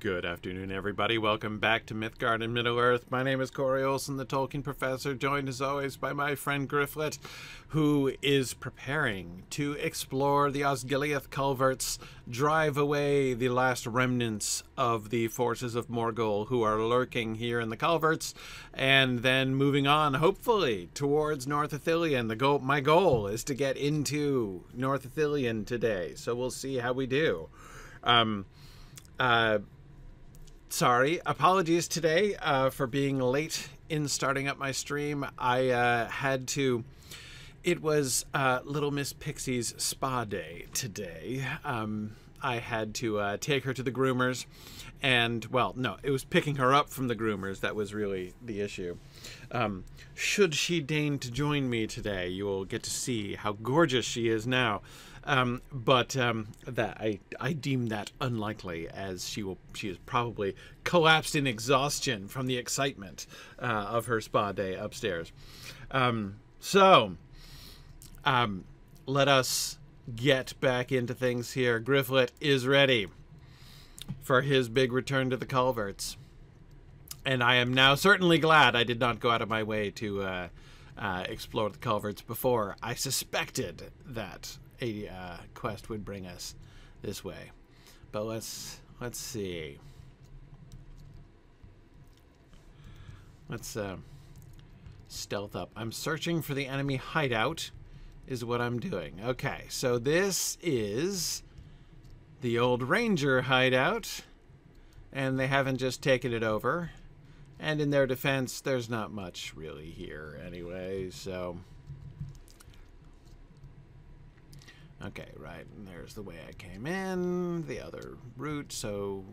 Good afternoon, everybody. Welcome back to Mythgard and Middle Earth. My name is Corey Olsen, the Tolkien Professor, joined as always by my friend Gryfflet, who is preparing to explore the Osgiliath culverts, drive away the last remnants of the forces of Morgul who are lurking here in the culverts, and then moving on, hopefully, towards North Ithilien. The goal, my goal is to get into North Ithilien today, so we'll see how we do. Um, uh, sorry, apologies today uh, for being late in starting up my stream. I uh, had to. It was uh, Little Miss Pixie's spa day today. Um, I had to uh, take her to the groomers, and well, no, it was picking her up from the groomers that was really the issue. Um, should she deign to join me today, you will get to see how gorgeous she is now. Um, but um, that I I deem that unlikely, as she will she has probably collapsed in exhaustion from the excitement uh, of her spa day upstairs. Um, so, um, let us get back into things here. Gryfflet is ready for his big return to the culverts, and I am now certainly glad I did not go out of my way to. Uh, uh, explore the culverts before I suspected that a uh, quest would bring us this way. But let's let's see. Let's uh, stealth up. I'm searching for the enemy hideout. Is what I'm doing. Okay, so this is the old ranger hideout, and they haven't just taken it over. And in their defense, there's not much really here anyway, so Okay, right, and there's the way I came in, the other route, so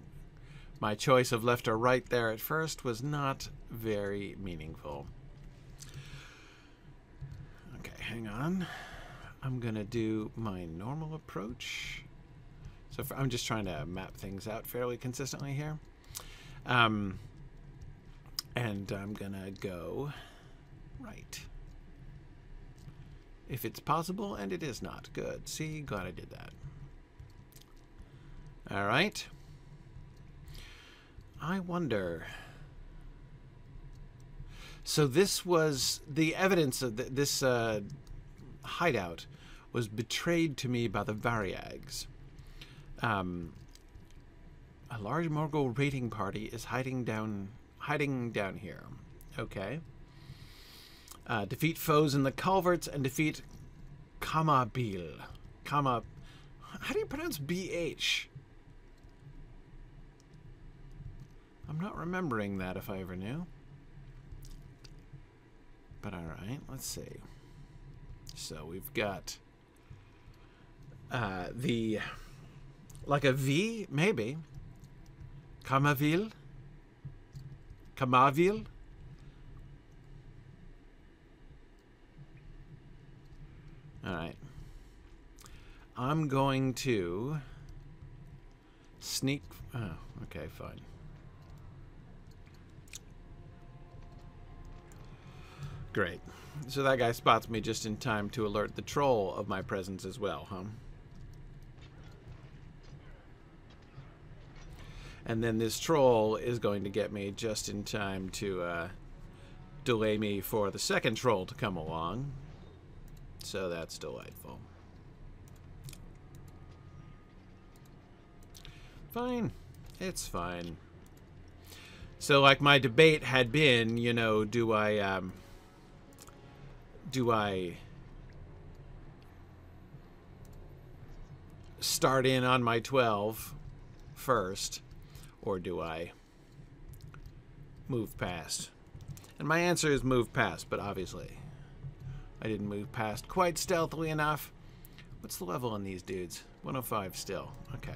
my choice of left or right there at first was not very meaningful. Okay, hang on. I'm going to do my normal approach. So for, I'm just trying to map things out fairly consistently here. Um, and I'm going to go right. If it's possible, and it is not. Good. See, glad I did that. All right. I wonder. So this was the evidence of th this uh, hideout was betrayed to me by the Variags. Um, a large Morgul raiding party is hiding down, hiding down here. Okay. Uh, defeat foes in the culverts and defeat Kamabil. Kama. How do you pronounce BH? I'm not remembering that if I ever knew. But alright, let's see. So we've got uh, the. Like a V, maybe. Kamavil? Kamavil? All right. I'm going to sneak. Oh, okay, fine. Great. So that guy spots me just in time to alert the troll of my presence as well, huh? And then this troll is going to get me just in time to uh, delay me for the second troll to come along. So that's delightful. Fine. It's fine. So, like, my debate had been, you know, do I, um, do I start in on my 12 first, or do I move past? And my answer is move past, but obviously I didn't move past quite stealthily enough. What's the level on these dudes? 105 still. Okay.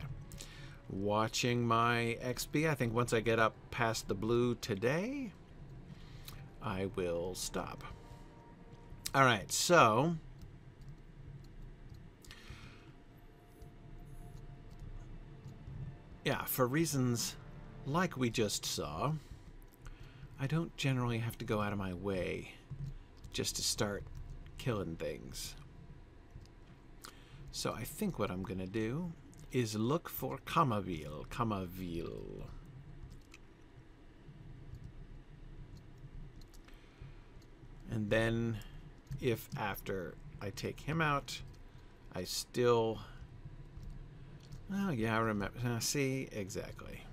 Watching my XP. I think once I get up past the blue today, I will stop. All right, so... Yeah, for reasons like we just saw, I don't generally have to go out of my way just to start killing things. So I think what I'm going to do is look for Kamaville. Kamaville. And then if after I take him out, I still... Oh, yeah, I remember. Uh, see, exactly.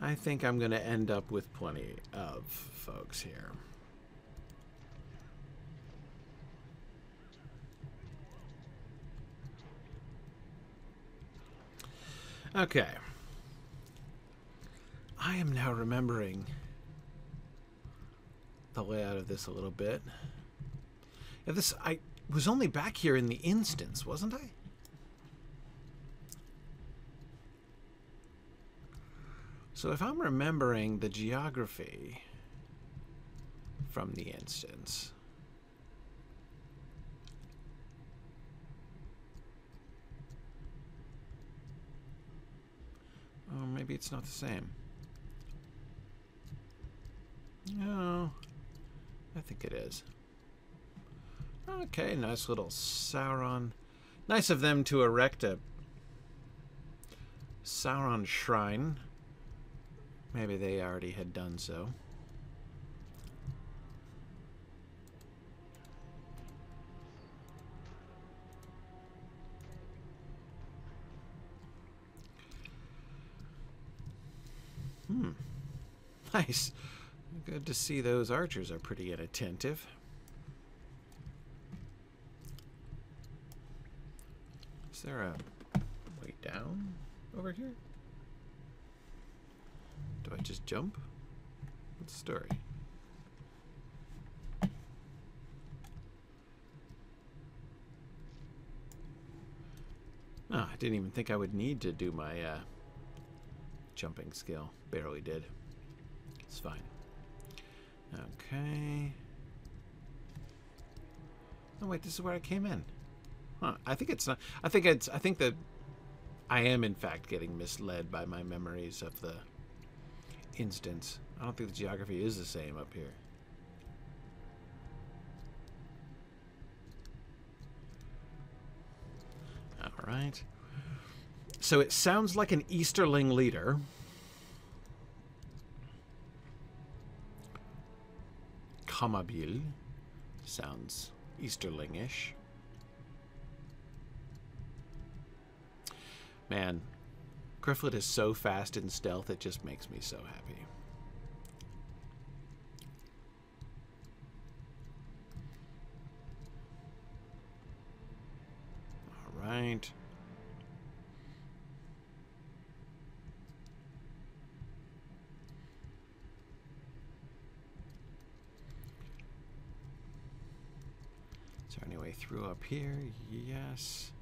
I think I'm going to end up with plenty of folks here. Okay. I am now remembering the layout of this a little bit. This I was only back here in the instance, wasn't I? So if I'm remembering the geography from the instance, oh, maybe it's not the same. No, I think it is. Okay, nice little Sauron. Nice of them to erect a Sauron shrine. Maybe they already had done so. Hmm. Nice. Good to see those archers are pretty inattentive. Is there a way down over here? Do I just jump? What's the story? Oh, I didn't even think I would need to do my uh, jumping skill. Barely did. It's fine. Okay. Oh wait, this is where I came in. Huh. I think it's not. I think it's. I think that I am in fact getting misled by my memories of the instance. I don't think the geography is the same up here. All right. So it sounds like an Easterling leader. Kamabil sounds Easterlingish. Man, Gryfflet is so fast in stealth, it just makes me so happy. All right. Is there any way through up here? Yes.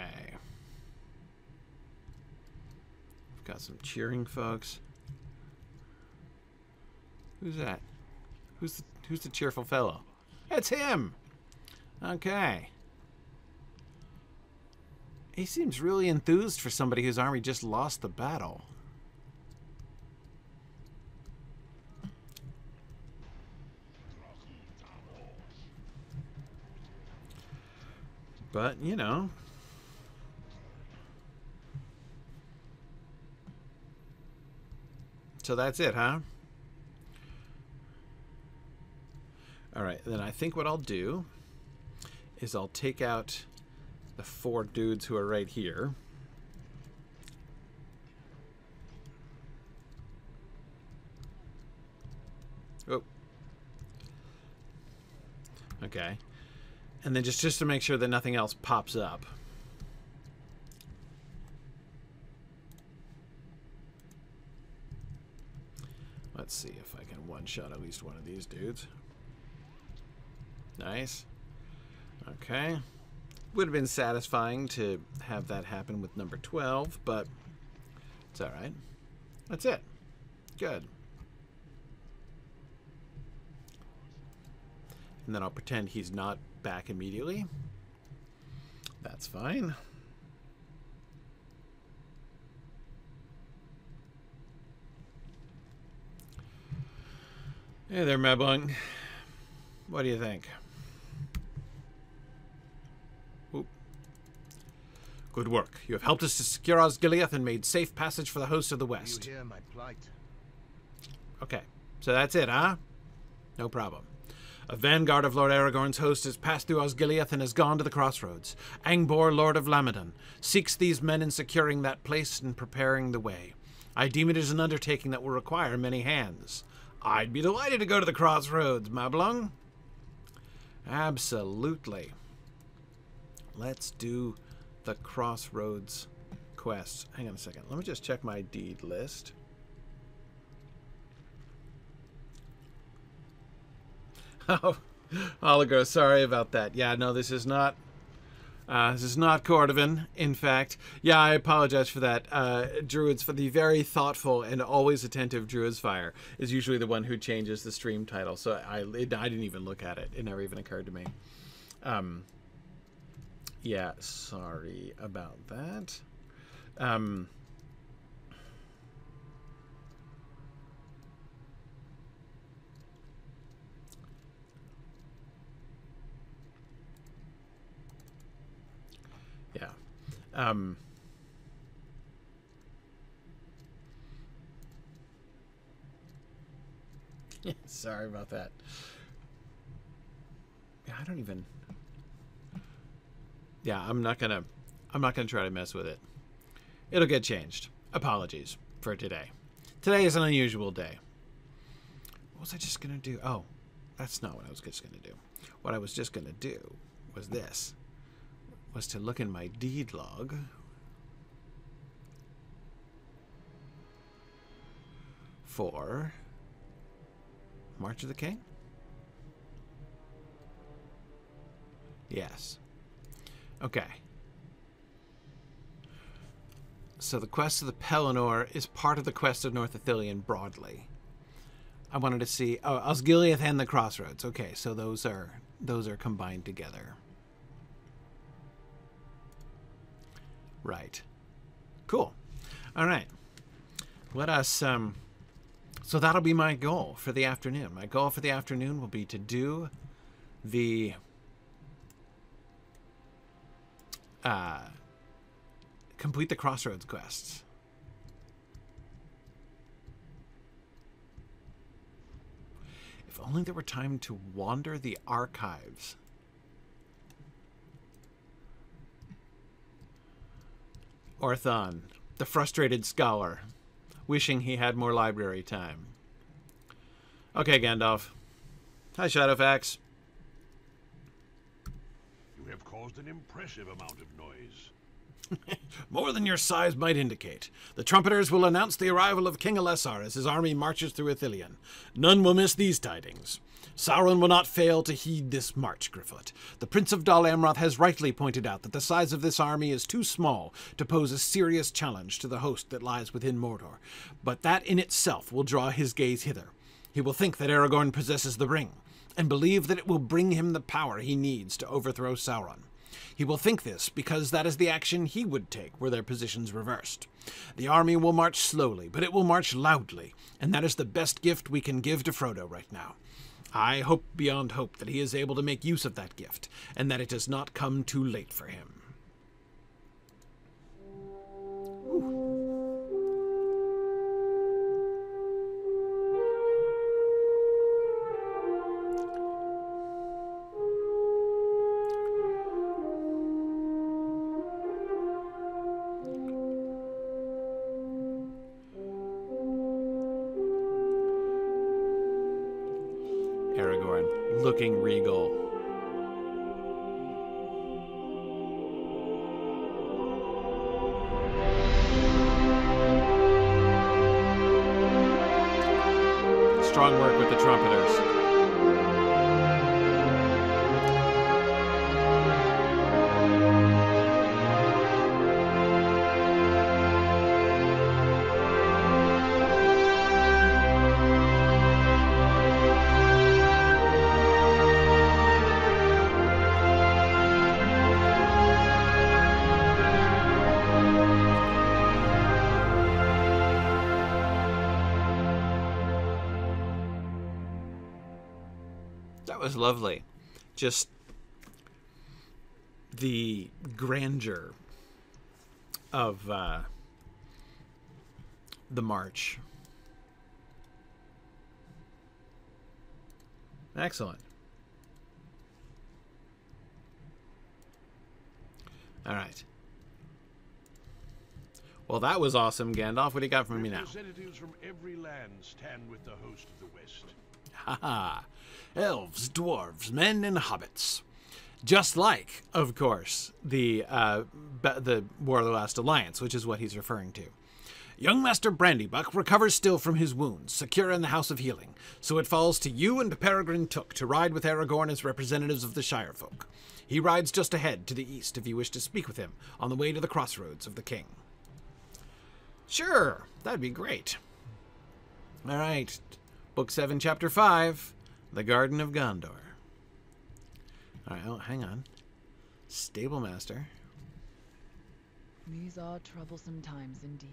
Okay. We've got some cheering folks. Who's that? Who's the, who's the cheerful fellow? It's him. Okay. He seems really enthused for somebody whose army just lost the battle. But, you know, So that's it, huh? All right, then I think what I'll do is I'll take out the four dudes who are right here. Oh. Okay. And then just, just to make sure that nothing else pops up. Let's see if I can one-shot at least one of these dudes. Nice. Okay. Would have been satisfying to have that happen with number 12, but it's alright. That's it. Good. And then I'll pretend he's not back immediately. That's fine. Hey there, Mablung. What do you think? Oop. Good work. You have helped us to secure Osgiliath and made safe passage for the host of the West. You hear my plight? Okay, so that's it, huh? No problem. A vanguard of Lord Aragorn's host has passed through Osgiliath and has gone to the crossroads. Angbor, Lord of Lamedon, seeks these men in securing that place and preparing the way. I deem it as an undertaking that will require many hands. I'd be delighted to go to the crossroads, Mablung. Absolutely. Let's do the crossroads quest. Hang on a second. Let me just check my deed list. Oh, Oligo, sorry about that. Yeah, no, this is not. Uh, this is not Cordovan, in fact. Yeah, I apologize for that. Uh, Druids, for the very thoughtful and always attentive Druids Fire, is usually the one who changes the stream title. So I, it, I didn't even look at it. It never even occurred to me. Um, yeah, sorry about that. Um, Yeah. Um, sorry about that. Yeah, I don't even. Yeah, I'm not gonna. I'm not gonna try to mess with it. It'll get changed. Apologies for today. Today is an unusual day. What was I just gonna do? Oh, that's not what I was just gonna do. What I was just gonna do was this was to look in my deed log for March of the King? Yes. Okay. So the quest of the Pelennor is part of the quest of North Ithilien broadly. I wanted to see oh Osgiliath and the Crossroads. Okay, so those are those are combined together. Right. Cool. All right. Let us. Um, so that'll be my goal for the afternoon. My goal for the afternoon will be to do the uh, complete the crossroads quests. If only there were time to wander the archives. Orthon, the frustrated scholar, wishing he had more library time. Okay, Gandalf. Hi, Shadowfax. You have caused an impressive amount of noise. More than your size might indicate. The trumpeters will announce the arrival of King Elessar as his army marches through Ithilien. None will miss these tidings. Sauron will not fail to heed this march, Gryfflet. The Prince of Dol Amroth has rightly pointed out that the size of this army is too small to pose a serious challenge to the host that lies within Mordor, but that in itself will draw his gaze hither. He will think that Aragorn possesses the ring, and believe that it will bring him the power he needs to overthrow Sauron. He will think this because that is the action he would take were their positions reversed. The army will march slowly, but it will march loudly, and that is the best gift we can give to Frodo right now. I hope beyond hope that he is able to make use of that gift, and that it does not come too late for him. Aragorn, lovely. Just the grandeur of uh, the march. Excellent. All right. Well, that was awesome, Gandalf. What do you got for me now? Representatives from every land stand with the host of the West. Haha. Elves, dwarves, men, and hobbits. Just like, of course, the uh, the War of the Last Alliance, which is what he's referring to. Young Master Brandybuck recovers still from his wounds, secure in the House of Healing, so it falls to you and Peregrine Took to ride with Aragorn as representatives of the Shire folk. He rides just ahead to the east if you wish to speak with him on the way to the crossroads of the King. Sure, that'd be great. All right, Book 7, Chapter 5 The Garden of Gondor. All right, oh, hang on. Stable Master. These are troublesome times indeed.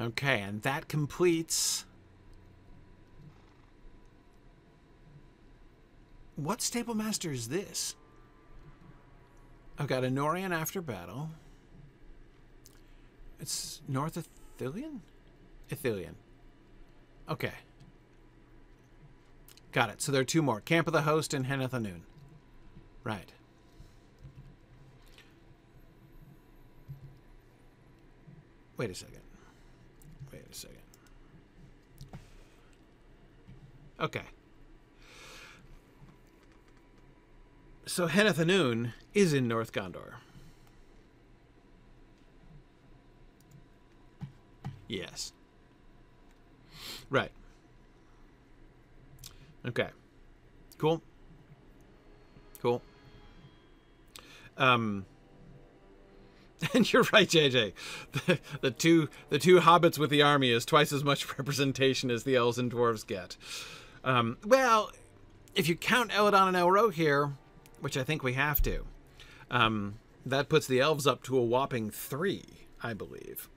Okay, and that completes. What stable master is this? I've got Anórien after battle. It's North Ithilien? Ithilien. Okay. Got it. So there are two more. Camp of the Host and Henneth Henethanoon. Right. Wait a second. Wait a second. Okay. So Henneth Henethanoon is in North Gondor. Yes. Right. Okay. Cool. Cool. Um and you're right, JJ. The, the two the two hobbits with the army is twice as much representation as the elves and dwarves get. Um, well, if you count Elladan and Elrohir, which I think we have to, um, that puts the elves up to a whopping three, I believe.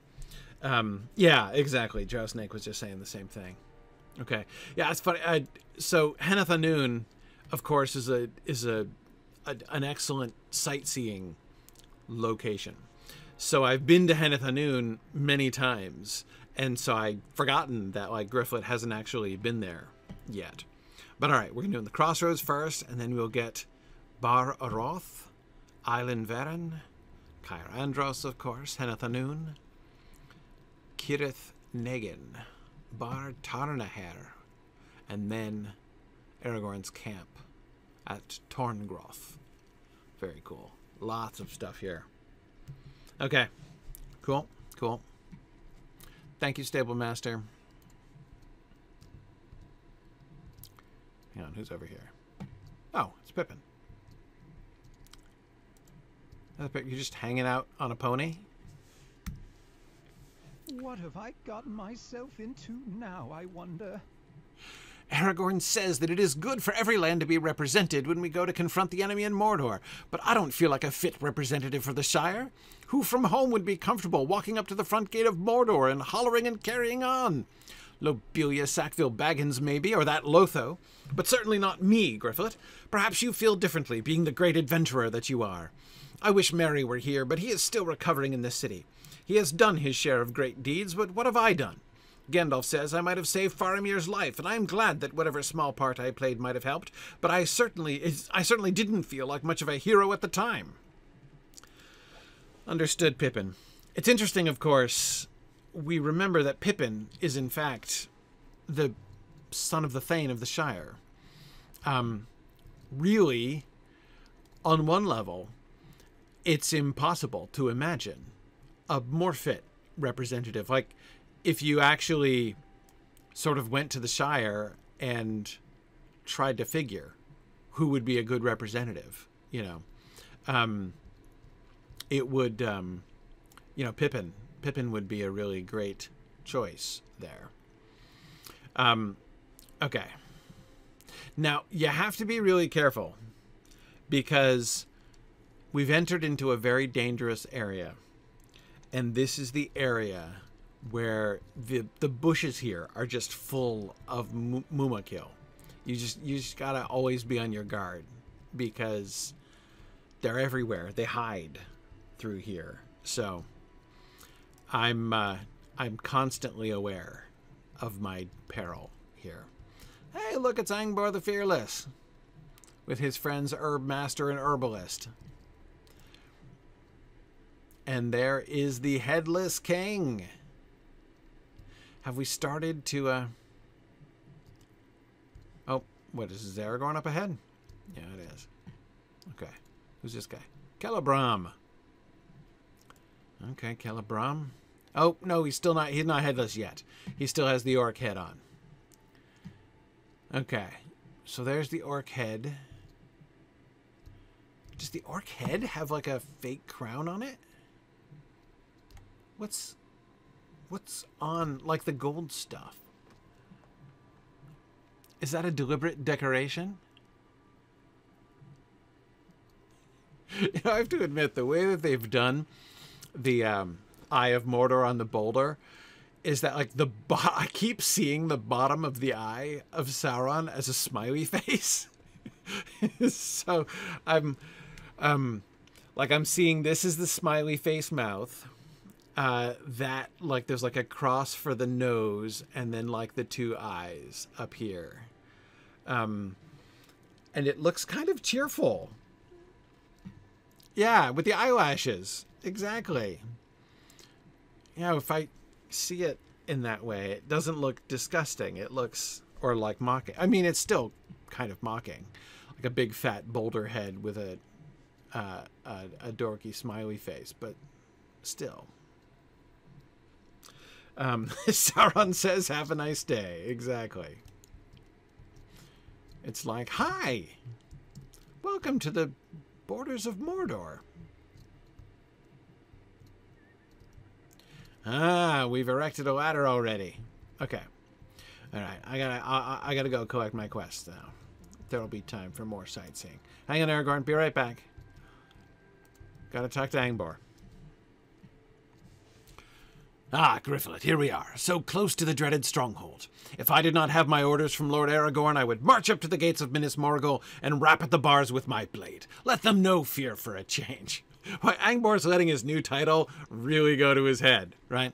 Um, yeah, exactly. Joe Snake was just saying the same thing. Okay, yeah, it's funny. I, so Henneth Annûn, of course, is a is a, a an excellent sightseeing location. So I've been to Henneth Annûn many times, and so I've forgotten that like Gryfflet hasn't actually been there yet. But all right, we're gonna do the crossroads first, and then we'll get Bar Aroth, Island Veren, Cair Andros, of course, Henneth Annûn, Cirith Negin, Bar Tarnaher, and then Aragorn's camp at Torngroth. Very cool. Lots of stuff here. Okay. Cool. Cool. Thank you, Stable Master. Hang on, who's over here? Oh, it's Pippin. You're just hanging out on a pony? What have I gotten myself into now, I wonder? Aragorn says that it is good for every land to be represented when we go to confront the enemy in Mordor, but I don't feel like a fit representative for the Shire. Who from home would be comfortable walking up to the front gate of Mordor and hollering and carrying on? Lobelia Sackville Baggins, maybe, or that Lotho, but certainly not me, Gryfflet. Perhaps you feel differently, being the great adventurer that you are. I wish Merry were here, but he is still recovering in this city. He has done his share of great deeds, but what have I done? Gandalf says I might have saved Faramir's life, and I am glad that whatever small part I played might have helped, but I certainly I certainly didn't feel like much of a hero at the time. Understood, Pippin. It's interesting, of course, we remember that Pippin is in fact the son of the Thane of the Shire. Um, really, on one level, it's impossible to imagine a more fit representative. Like, if you actually sort of went to the Shire and tried to figure who would be a good representative, you know, um, it would, um, you know, Pippin. Pippin would be a really great choice there. Um, okay. Now, you have to be really careful because we've entered into a very dangerous area. And this is the area where the the bushes here are just full of Mûmakil. You just you just gotta always be on your guard because they're everywhere. They hide through here. So I'm uh, I'm constantly aware of my peril here. Hey, look, it's Angbor the Fearless with his friends Herb Master and Herbalist. And there is the Headless King. Have we started to, uh... Oh, what is, is Aragorn up ahead? Yeah, it is. Okay. Who's this guy? Celebram. Okay, Celebram. Oh, no, he's still not, he's not headless yet. He still has the orc head on. Okay. So there's the orc head. Does the orc head have like a fake crown on it? What's what's on like the gold stuff? Is that a deliberate decoration? You know, I have to admit the way that they've done the um, Eye of Mordor on the boulder is that like the bo- I keep seeing the bottom of the eye of Sauron as a smiley face. so I'm um like I'm seeing this is the smiley face mouth. Uh that like there's like a cross for the nose and then like the two eyes up here. Um and it looks kind of cheerful. Yeah, with the eyelashes. Exactly. Yeah, if I see it in that way, it doesn't look disgusting. It looks or like mocking. I mean, it's still kind of mocking, like a big fat boulder head with a uh, a, a dorky smiley face, but still. Um, Sauron says, "Have a nice day." Exactly. It's like, "Hi, welcome to the borders of Mordor." Ah, we've erected a ladder already. Okay. All right, I gotta, I, I gotta go collect my quest now. There'll be time for more sightseeing. Hang on, Aragorn. Be right back. Gotta talk to Angbor. Ah, Gryfflet, here we are, so close to the dreaded stronghold. If I did not have my orders from Lord Aragorn, I would march up to the gates of Minas Morgul and rap at the bars with my blade. Let them know fear for a change. Why, Angbor's letting his new title really go to his head, right?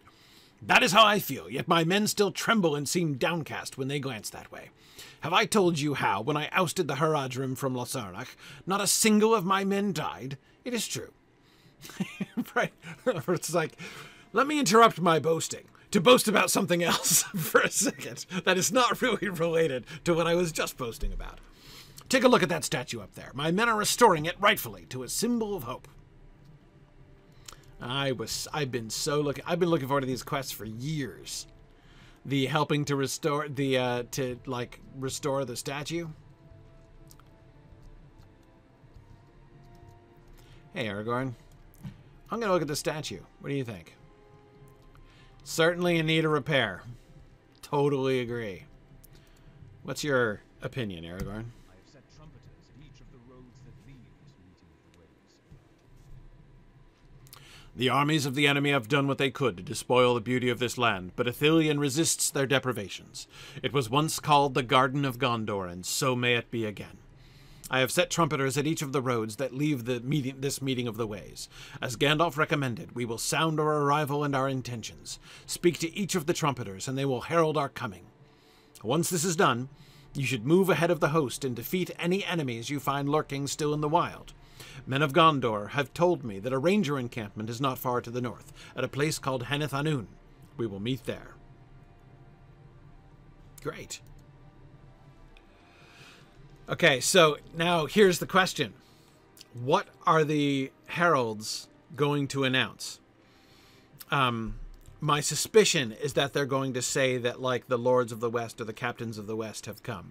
That is how I feel, yet my men still tremble and seem downcast when they glance that way. Have I told you how, when I ousted the Haradrim from Lossarnach, not a single of my men died? It is true. right? it's like, let me interrupt my boasting to boast about something else for a second that is not really related to what I was just boasting about. Take a look at that statue up there. My men are restoring it rightfully to a symbol of hope. I was I've been so looking I've been looking forward to these quests for years. The helping to restore the uh to like restore the statue. Hey Aragorn. I'm gonna look at the statue. What do you think? Certainly in need of repair. Totally agree. What's your opinion, Aragorn? I have set trumpeters at each of the roads that lead this meeting of the ways. The armies of the enemy have done what they could to despoil the beauty of this land, but Ithilien resists their deprivations. It was once called the Garden of Gondor, and so may it be again. I have set trumpeters at each of the roads that leave the meeting, this meeting of the ways. As Gandalf recommended, we will sound our arrival and our intentions. Speak to each of the trumpeters, and they will herald our coming. Once this is done, you should move ahead of the host and defeat any enemies you find lurking still in the wild. Men of Gondor have told me that a ranger encampment is not far to the north, at a place called Henneth Annûn. We will meet there. Great. Okay, so now here's the question. What are the heralds going to announce? Um, my suspicion is that they're going to say that, like, the lords of the West or the captains of the West have come.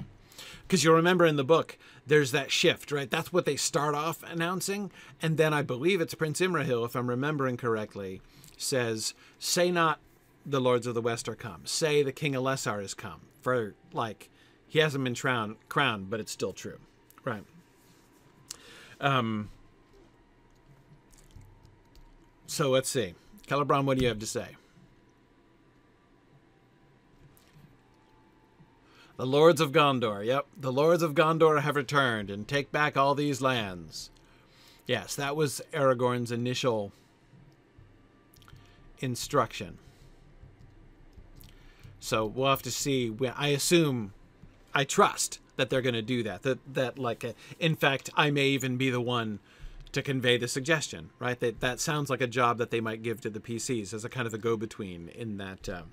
Because you'll remember in the book, there's that shift, right? That's what they start off announcing. And then I believe it's Prince Imrahil, if I'm remembering correctly, says, Say not the lords of the West are come. Say the King of Elessar is come. For, like, he hasn't been crowned, crowned but it's still true. Right. Um, so let's see. Celebron, what do you have to say? The Lords of Gondor. Yep, the Lords of Gondor have returned and take back all these lands. Yes, that was Aragorn's initial instruction. So we'll have to see. I assume, I trust that they're going to do that. That that like, uh, in fact, I may even be the one to convey the suggestion. Right? That that sounds like a job that they might give to the PCs as a kind of a go-between in that uh,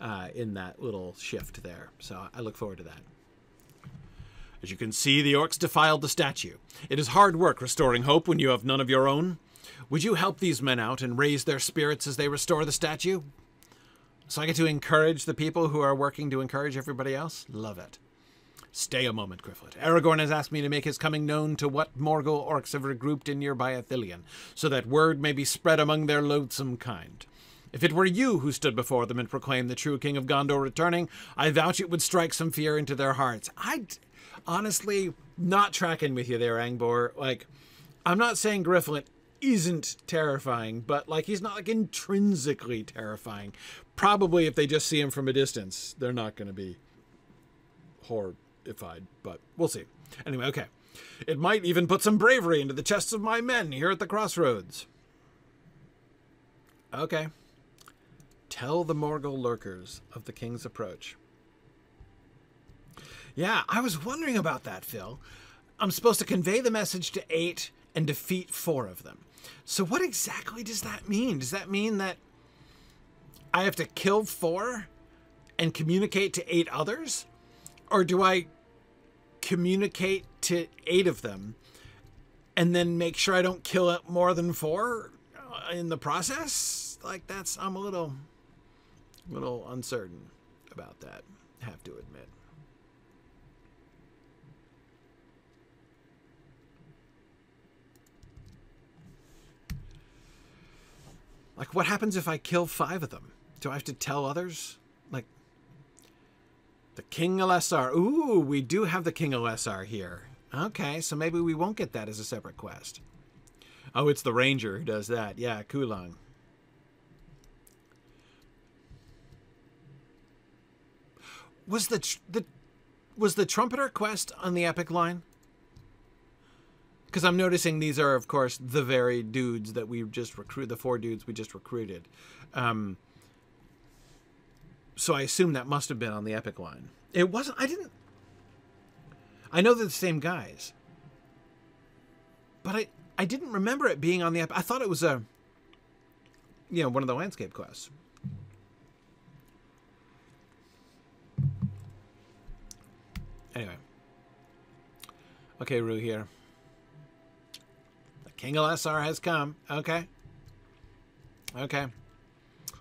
uh, in that little shift there. So I look forward to that. As you can see, the orcs defiled the statue. It is hard work restoring hope when you have none of your own. Would you help these men out and raise their spirits as they restore the statue? So I get to encourage the people who are working to encourage everybody else? Love it. Stay a moment, Gryfflet. Aragorn has asked me to make his coming known to what Morgul orcs have regrouped in nearby Ithilien, so that word may be spread among their loathsome kind. If it were you who stood before them and proclaimed the true King of Gondor returning, I vouch it would strike some fear into their hearts. I'd honestly not tracking with you there, Angbor. Like, I'm not saying Gryfflet isn't terrifying, but like he's not like intrinsically terrifying. Probably if they just see him from a distance, they're not going to be horrified, but we'll see. Anyway, okay. It might even put some bravery into the chests of my men here at the crossroads. Okay. Tell the Morgul lurkers of the king's approach. Yeah, I was wondering about that, Phil. I'm supposed to convey the message to eight and defeat four of them. So, what exactly does that mean? Does that mean that I have to kill four and communicate to eight others? Or do I communicate to eight of them and then make sure I don't kill it more than four uh, in the process? Like, that's, I'm a little, little uncertain about that, have to admit. Like, what happens if I kill five of them? Do I have to tell others? The King Elessar. Ooh, we do have the King Elessar here. Okay, so maybe we won't get that as a separate quest. Oh, it's the Ranger who does that. Yeah, Kulang. Was the the was the trumpeter quest on the epic line? because I'm noticing these are, of course, the very dudes that we just recruited, the four dudes we just recruited. Um, so I assume that must have been on the Epic line. It wasn't. I didn't. I know they're the same guys, but I I didn't remember it being on the Epic. I thought it was a, you know, one of the landscape quests. Anyway. Okay, Rue here. The King of Elessar has come. Okay. Okay.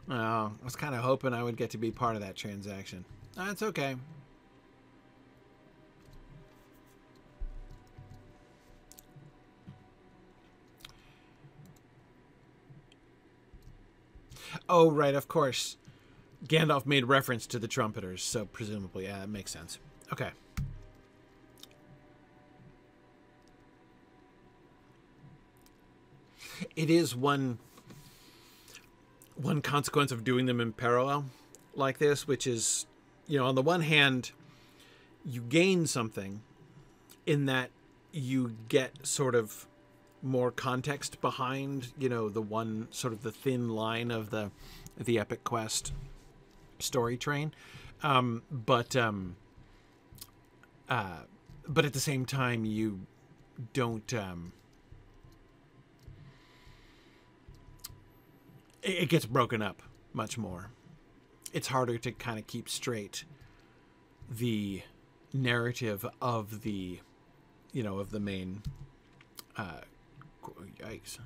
Oh, I was kind of hoping I would get to be part of that transaction. Uh, That's okay. Oh, right, of course. Gandalf made reference to the trumpeters, so presumably, yeah, that makes sense. Okay. it is one one consequence of doing them in parallel like this, which is, you know, on the one hand, you gain something in that you get sort of more context behind, you know, the one sort of the thin line of the the epic quest story train. Um, but um, uh, but at the same time, you don't um, it gets broken up much more. It's harder to kind of keep straight the narrative of the, you know, of the main, uh, yikes,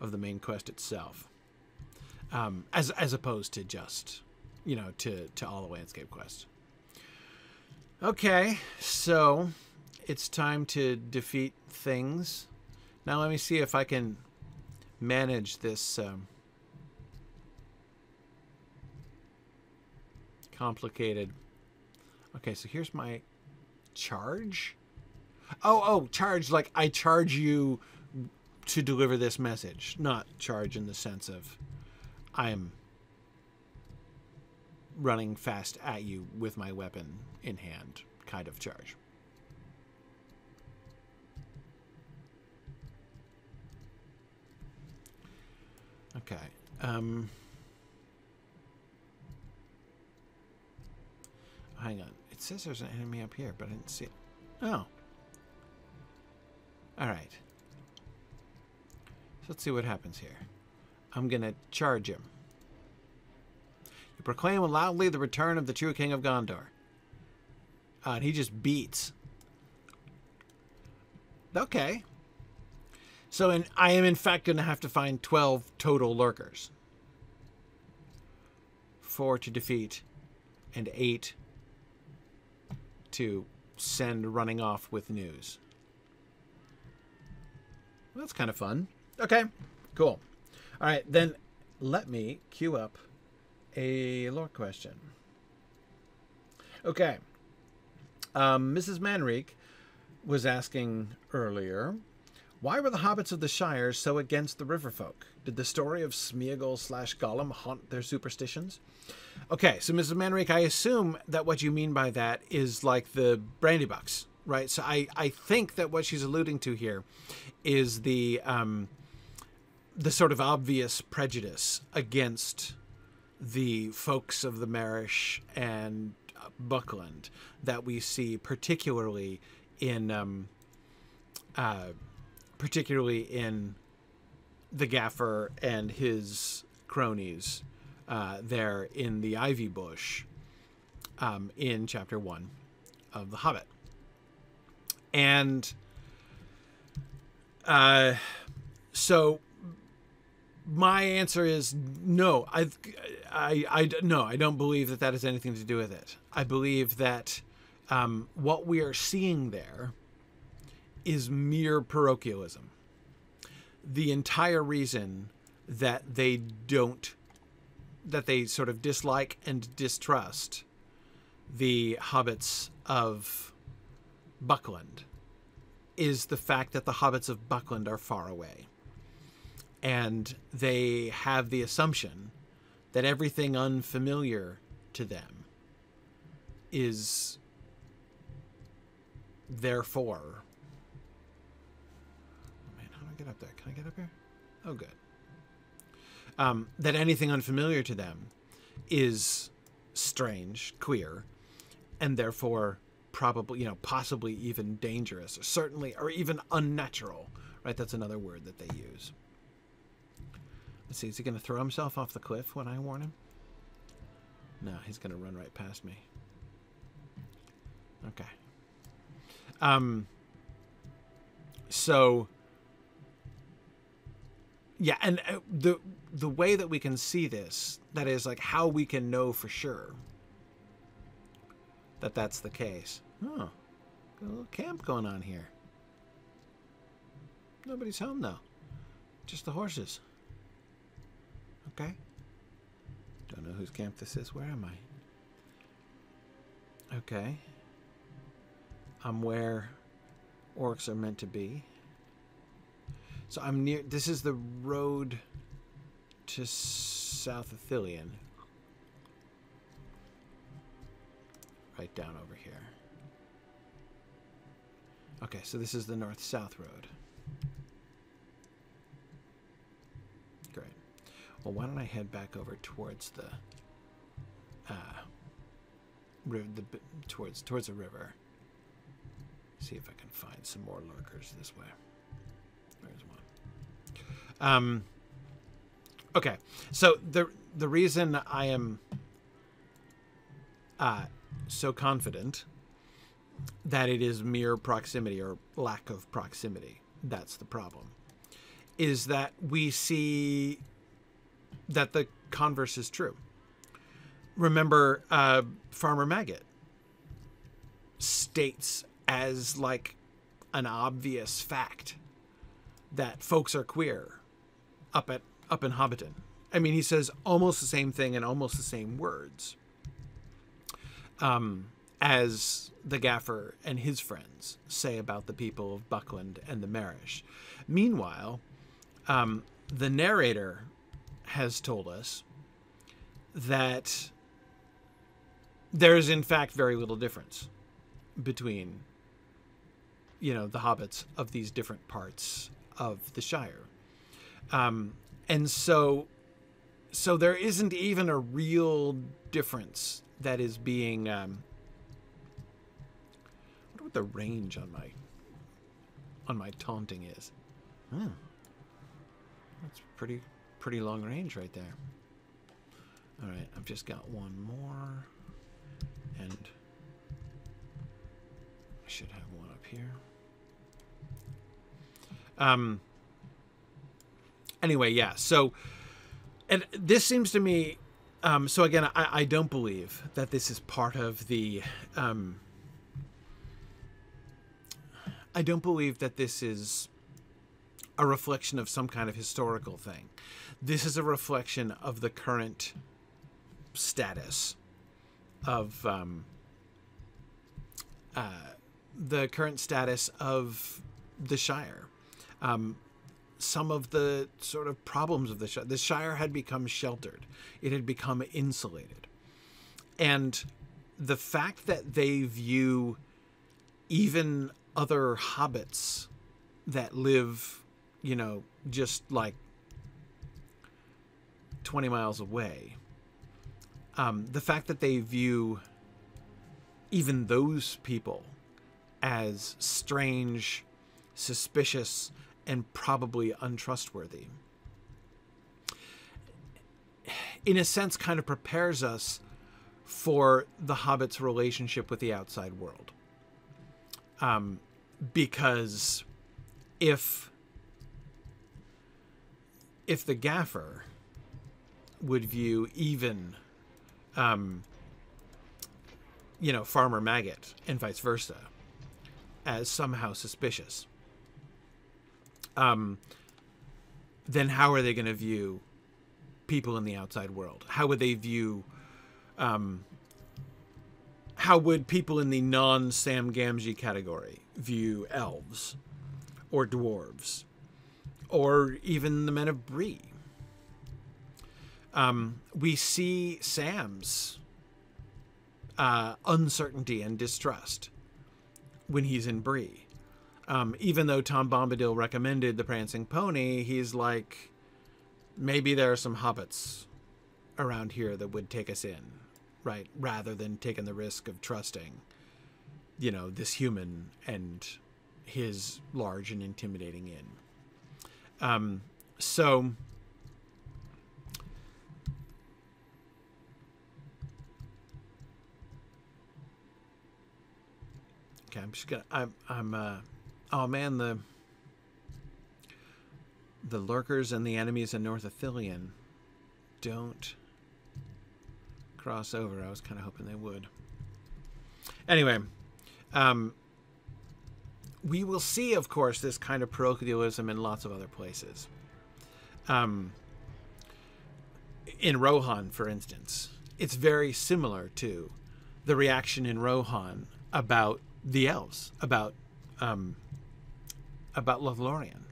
of the main quest itself, um, as as opposed to just, you know, to to all the landscape quests. Okay, so it's time to defeat things. Now let me see if I can manage this. Um, complicated. Okay, so here's my charge. Oh, oh, charge like I charge you to deliver this message, not charge in the sense of I'm running fast at you with my weapon in hand kind of charge. Okay. Um, hang on. It says there's an enemy up here, but I didn't see it. Oh. All right. So let's see what happens here. I'm going to charge him. You proclaim loudly the return of the true king of Gondor. Uh, and he just beats. Okay. So in, I am in fact going to have to find 12 total lurkers. Four to defeat, and eight to send running off with news. Well, that's kind of fun. Okay, cool. All right, then let me queue up a lore question. Okay. Um, Mrs. Manrique was asking earlier, why were the hobbits of the Shire so against the Riverfolk? Did the story of Smeagol slash Gollum haunt their superstitions? Okay, so Mrs. Manrique, I assume that what you mean by that is like the brandy Brandybucks, right? So I, I think that what she's alluding to here is the um, the sort of obvious prejudice against the folks of the Marish and Buckland that we see particularly in um, uh, particularly in the gaffer and his cronies uh, there in the ivy bush um, in chapter one of the hobbit and uh, so my answer is no. I, I, I, no, I don't believe that that has anything to do with it. I believe that um, what we are seeing there is mere parochialism. The entire reason that they don't, that they sort of dislike and distrust the hobbits of Buckland is the fact that the hobbits of Buckland are far away and they have the assumption that everything unfamiliar to them is therefore oh man how do i get up there can i get up here oh good um, that anything unfamiliar to them is strange queer and therefore probably you know possibly even dangerous or certainly or even unnatural right that's another word that they use Let's see, is he going to throw himself off the cliff when I warn him? No, he's going to run right past me. Okay. Um. So. Yeah, and uh, the the way that we can see this, that is like how we can know for sure that that's the case. Oh, got a little camp going on here. Nobody's home though. Just the horses. Okay. Don't know whose camp this is. Where am I? Okay. I'm where orcs are meant to be. So I'm near. This is the road to South Ithilien. Right down over here. Okay, so this is the north-south road. Great. Well, why don't I head back over towards the, uh, the towards towards the river. See if I can find some more lurkers this way. Um. Okay, so the the reason I am uh, so confident that it is mere proximity or lack of proximity that's the problem is that we see that the converse is true. Remember, uh, Farmer Maggot states as like an obvious fact that folks are queer up at up in Hobbiton. I mean, he says almost the same thing in almost the same words um, as the gaffer and his friends say about the people of Buckland and the Marish. Meanwhile, um, the narrator has told us that there is in fact very little difference between you know the hobbits of these different parts of the Shire, um, and so so there isn't even a real difference that is being. Um, I wonder what the range on my on my taunting is. Hmm. That's pretty pretty long range right there. All right, I've just got one more, and I should have one up here. Um. Anyway, yeah. So, and this seems to me. Um, so again, I, I don't believe that this is part of the. Um, I don't believe that this is a reflection of some kind of historical thing. This is a reflection of the current status of um, uh, the current status of the Shire. Um, some of the sort of problems of the Shire. The Shire had become sheltered, it had become insulated. And the fact that they view even other hobbits that live, you know, just like 20 miles away, um, the fact that they view even those people as strange, suspicious, and probably untrustworthy, in a sense, kind of prepares us for the Hobbit's relationship with the outside world. Um, because if if the gaffer would view even um, you know farmer maggot and vice versa as somehow suspicious um, then how are they going to view people in the outside world how would they view um, how would people in the non Sam Gamgee category view elves or dwarves or even the men of Bree? Um, we see Sam's uh, uncertainty and distrust when he's in Bree. Um, even though Tom Bombadil recommended the Prancing Pony, he's like, maybe there are some hobbits around here that would take us in right? Rather than taking the risk of trusting, you know, this human and his large and intimidating inn. Um, so. Okay, I'm just gonna. I'm. I'm. Uh, oh man, the. The lurkers and the enemies in North Ithilien don't cross over. I was kind of hoping they would. Anyway, um, we will see, of course, this kind of parochialism in lots of other places. Um, in Rohan, for instance, it's very similar to the reaction in Rohan about the elves, about um, about Lothlorien.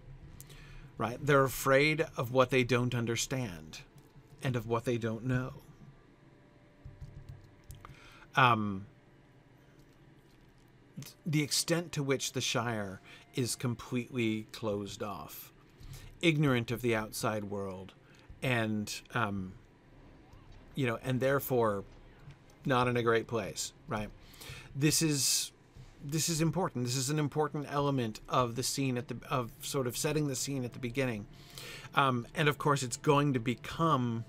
Right? They're afraid of what they don't understand and of what they don't know um, the extent to which the Shire is completely closed off, ignorant of the outside world, and um, you know, and therefore not in a great place, right? This is this is important. This is an important element of the scene at the of sort of setting the scene at the beginning, um, and of course, it's going to become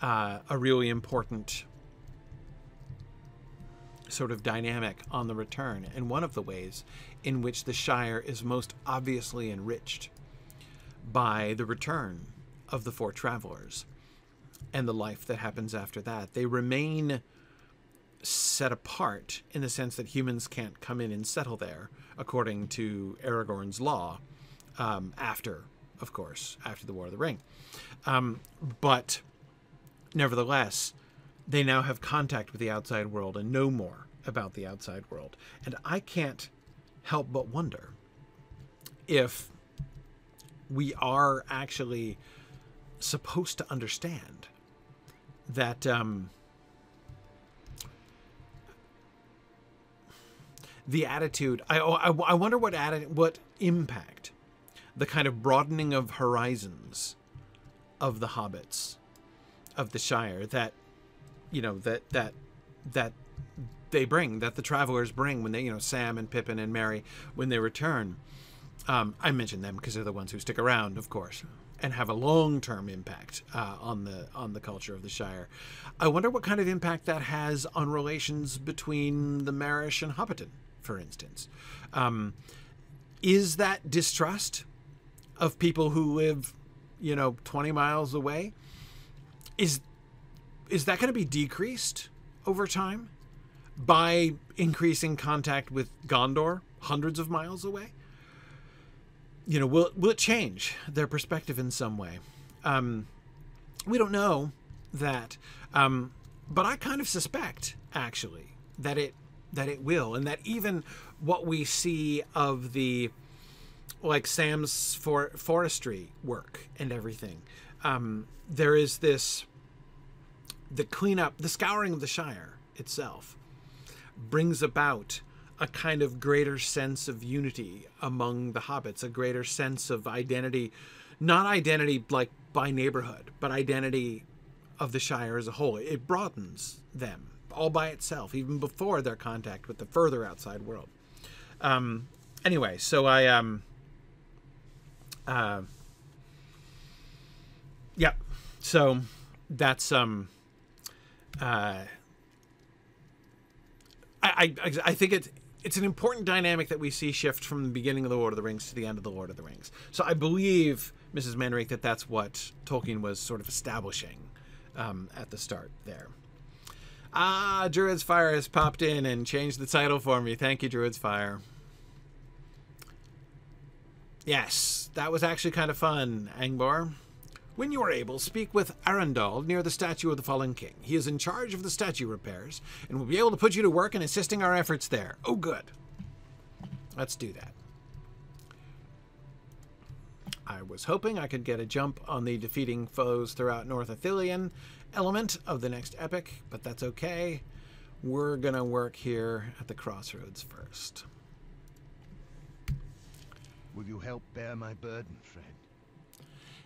uh, a really important sort of dynamic on the return, and one of the ways in which the Shire is most obviously enriched by the return of the four travelers and the life that happens after that. They remain set apart in the sense that humans can't come in and settle there, according to Aragorn's law, um, after, of course, after the War of the Ring. Um, but nevertheless, they now have contact with the outside world and know more about the outside world. And I can't help but wonder if we are actually supposed to understand that um, the attitude. I I, I wonder what what impact the kind of broadening of horizons of the hobbits of the Shire that you know that that that they bring that the travelers bring when they you know Sam and Pippin and Merry when they return. Um, I mention them because they're the ones who stick around, of course, and have a long-term impact uh, on the on the culture of the Shire. I wonder what kind of impact that has on relations between the Marish and Hobbiton, for instance. Um, is that distrust of people who live, you know, 20 miles away? Is is that going to be decreased over time by increasing contact with Gondor, hundreds of miles away? You know, will will it change their perspective in some way? Um, we don't know that, um, but I kind of suspect actually that it that it will, and that even what we see of the like Sam's for forestry work and everything, um, there is this the cleanup, the scouring of the Shire itself brings about a kind of greater sense of unity among the hobbits, a greater sense of identity, not identity like by neighborhood, but identity of the Shire as a whole. It broadens them all by itself, even before their contact with the further outside world. Um, anyway, so I um, uh, yeah, so that's um, uh, I, I I think it's it's an important dynamic that we see shift from the beginning of the Lord of the Rings to the end of the Lord of the Rings. So I believe Mrs. Mandrake that that's what Tolkien was sort of establishing um, at the start there. Ah, Druid's Fire has popped in and changed the title for me. Thank you, Druid's Fire. Yes, that was actually kind of fun, Angbor. When you are able, speak with Arandol near the statue of the fallen king. He is in charge of the statue repairs and will be able to put you to work in assisting our efforts there. Oh, good. Let's do that. I was hoping I could get a jump on the defeating foes throughout North Ithilien element of the next epic, but that's okay. We're going to work here at the crossroads first. Will you help bear my burden, friend?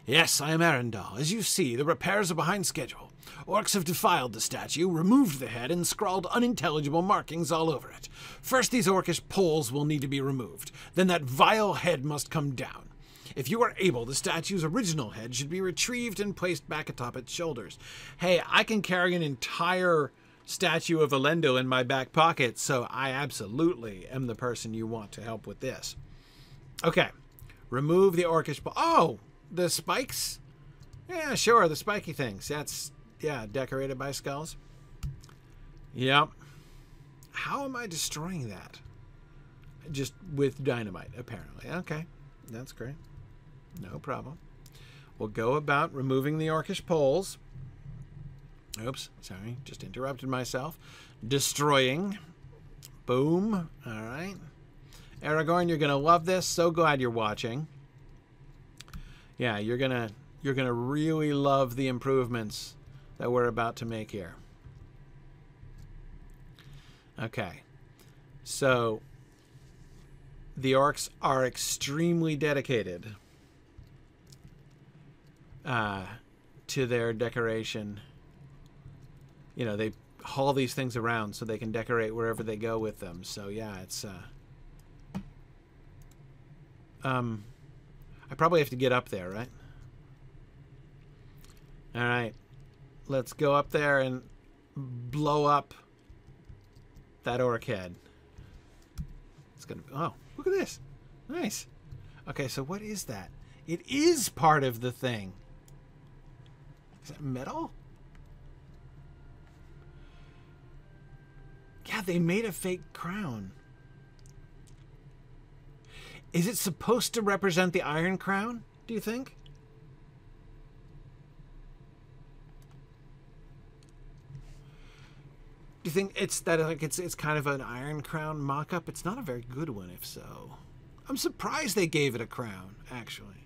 Yes, I am Arandol. As you see, the repairs are behind schedule. Orcs have defiled the statue, removed the head, and scrawled unintelligible markings all over it. First, these orcish poles will need to be removed. Then that vile head must come down. If you are able, the statue's original head should be retrieved and placed back atop its shoulders. Hey, I can carry an entire statue of Elendil in my back pocket, so I absolutely am the person you want to help with this. Okay, remove the orcish. Oh, the spikes? Yeah, sure, the spiky things. That's yeah, decorated by skulls. Yep. How am I destroying that? Just with dynamite, apparently. Okay, that's great. No problem. We'll go about removing the orcish poles. Oops, sorry, just interrupted myself. Destroying. Boom. All right. Aragorn, you're gonna love this. So glad you're watching. Yeah, you're gonna you're gonna really love the improvements that we're about to make here. Okay. So the orcs are extremely dedicated uh, to their decoration. You know, they haul these things around so they can decorate wherever they go with them. So yeah, it's uh, um, I probably have to get up there, right? All right, let's go up there and blow up that orc head. It's gonna. Oh, look at this. Nice. Okay, so what is that? It is part of the thing. Is that metal? Yeah, they made a fake crown. Is it supposed to represent the Iron Crown, do you think? Do you think it's that like it's it's kind of an Iron Crown mock-up? It's not a very good one if so. I'm surprised they gave it a crown, actually.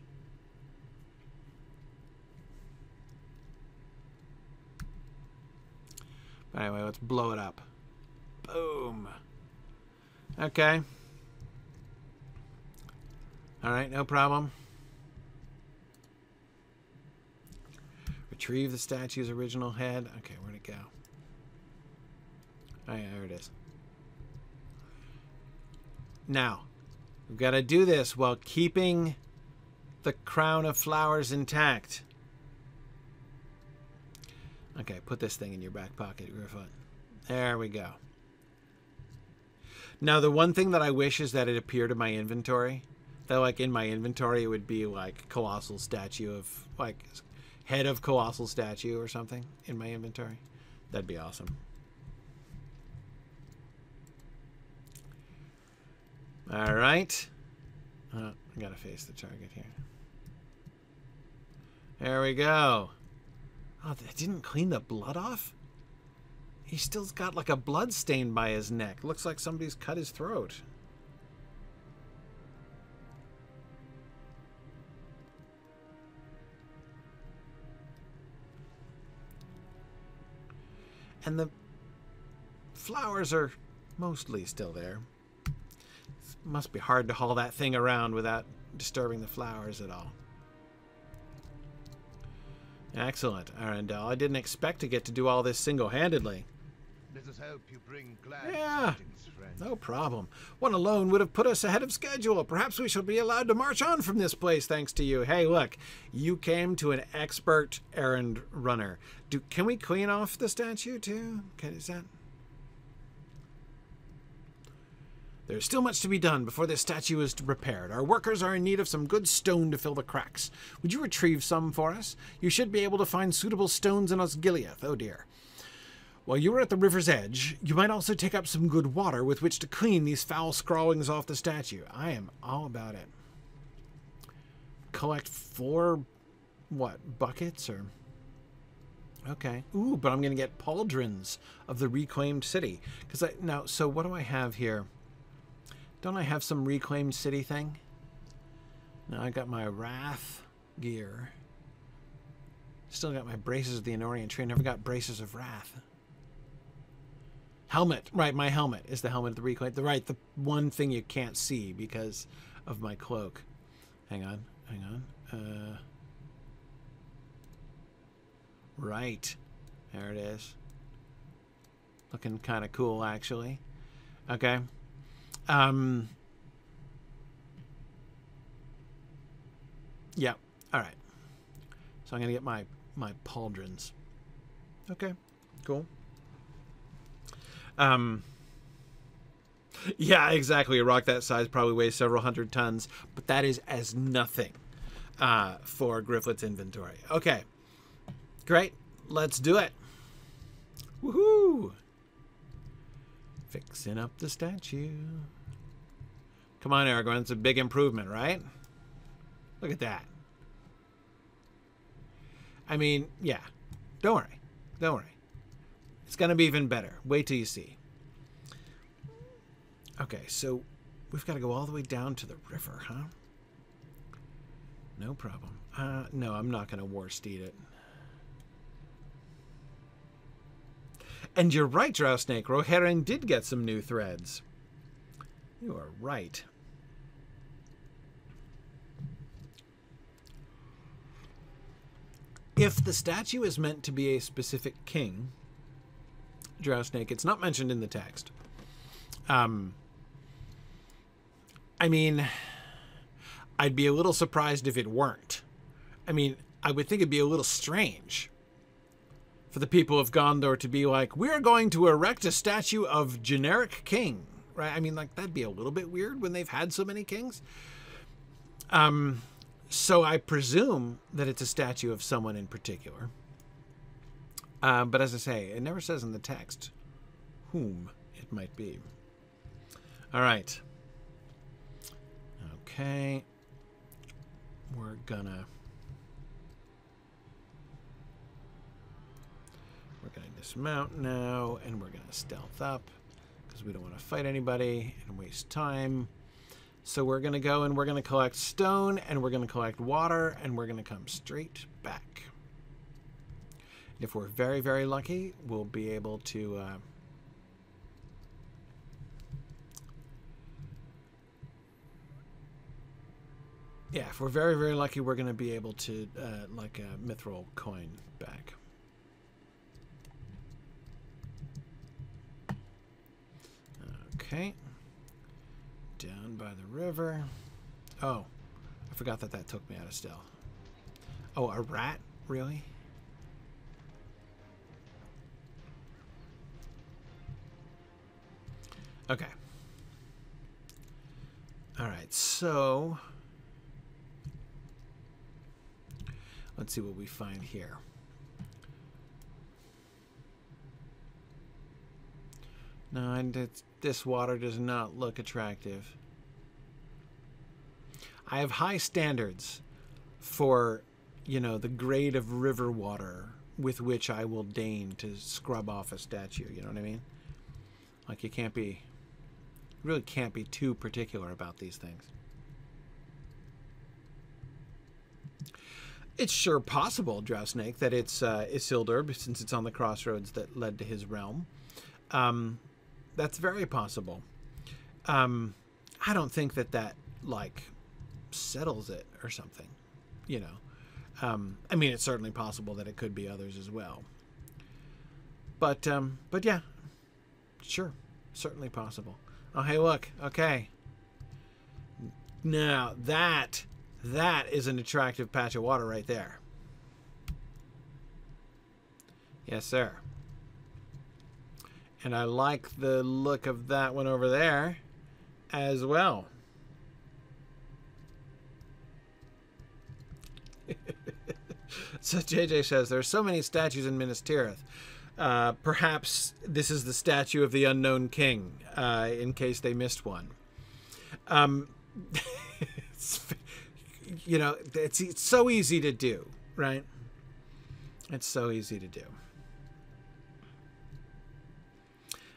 Anyway, let's blow it up. Boom. Okay. All right, no problem. Retrieve the statue's original head. Okay, where'd it go? Oh, yeah, there it is. Now, we've got to do this while keeping the crown of flowers intact. Okay, put this thing in your back pocket, Gryfflet. There we go. Now, the one thing that I wish is that it appeared in my inventory. That, like, in my inventory, it would be, like, colossal statue of, like, head of colossal statue or something in my inventory. That'd be awesome. All right. Oh, I gotta face the target here. There we go. Oh, they didn't clean the blood off? He still's got like a blood stain by his neck. Looks like somebody's cut his throat. And the flowers are mostly still there. Must be hard to haul that thing around without disturbing the flowers at all. Excellent, Arandol. Uh, I didn't expect to get to do all this single-handedly. Let us help you bring glad Yeah. No problem. One alone would have put us ahead of schedule. Perhaps we shall be allowed to march on from this place thanks to you. Hey, look, you came to an expert errand runner. Do can we clean off the statue too? Can, is that? There's still much to be done before this statue is repaired. Our workers are in need of some good stone to fill the cracks. Would you retrieve some for us? You should be able to find suitable stones in Osgiliath. Oh dear. While you are at the river's edge, you might also take up some good water with which to clean these foul scrawlings off the statue. I am all about it. Collect four, what, buckets or. Okay. Ooh, but I'm going to get pauldrons of the reclaimed city. Because I. Now, so what do I have here? Don't I have some reclaimed city thing? Now I got my Wrath gear. Still got my braces of the Enorian tree. Never got braces of Wrath. Helmet. Right, my helmet is the helmet of the reclaim. The right, the one thing you can't see because of my cloak. Hang on, hang on. Uh, right. There it is. Looking kind of cool, actually. Okay. Um. Yeah. All right. So I'm gonna get my my pauldrons. Okay. Cool. Um. Yeah, exactly. A rock that size probably weighs several hundred tons, but that is as nothing uh, for Gryfflet's inventory. Okay. Great. Let's do it. Woohoo! Fixing up the statue. Come on, Aragorn. It's a big improvement, right? Look at that. I mean, yeah. Don't worry. Don't worry. It's going to be even better. Wait till you see. Okay, so we've got to go all the way down to the river, huh? No problem. Uh, no, I'm not going to war steed it. And you're right, Drow Snake. Rohirrim did get some new threads. You are right. If the statue is meant to be a specific king, Drow Snake, it's not mentioned in the text. Um, I mean, I'd be a little surprised if it weren't. I mean, I would think it'd be a little strange for the people of Gondor to be like, we're going to erect a statue of generic king, right? I mean, like that'd be a little bit weird when they've had so many kings. Um, so I presume that it's a statue of someone in particular. Uh, but as I say, it never says in the text whom it might be. All right. Okay. We're gonna. We're gonna dismount now, and we're gonna stealth up because we don't want to fight anybody and waste time. So we're going to go and we're going to collect stone and we're going to collect water and we're going to come straight back. If we're very, very lucky, we'll be able to... Uh, yeah, if we're very, very lucky, we're going to be able to, uh, like, a mithril coin back. Okay. Down by the river. Oh, I forgot that that took me out of stealth. Oh, a rat? Really? Okay. All right, so let's see what we find here. No, and this water does not look attractive. I have high standards for, you know, the grade of river water with which I will deign to scrub off a statue. You know what I mean? Like you can't be, really can't be too particular about these things. It's sure possible, Drow Snake, that it's uh, Isildur, since it's on the crossroads that led to his realm. Um, that's very possible. Um, I don't think that that like settles it or something. You know, um, I mean, it's certainly possible that it could be others as well. But um, but yeah, sure, certainly possible. Oh hey, look, okay. Now that that is an attractive patch of water right there. Yes, sir. And I like the look of that one over there as well. so JJ says there are so many statues in Minas Tirith. Uh, perhaps this is the statue of the unknown king, uh, in case they missed one. Um, you know, it's, it's so easy to do, right? It's so easy to do.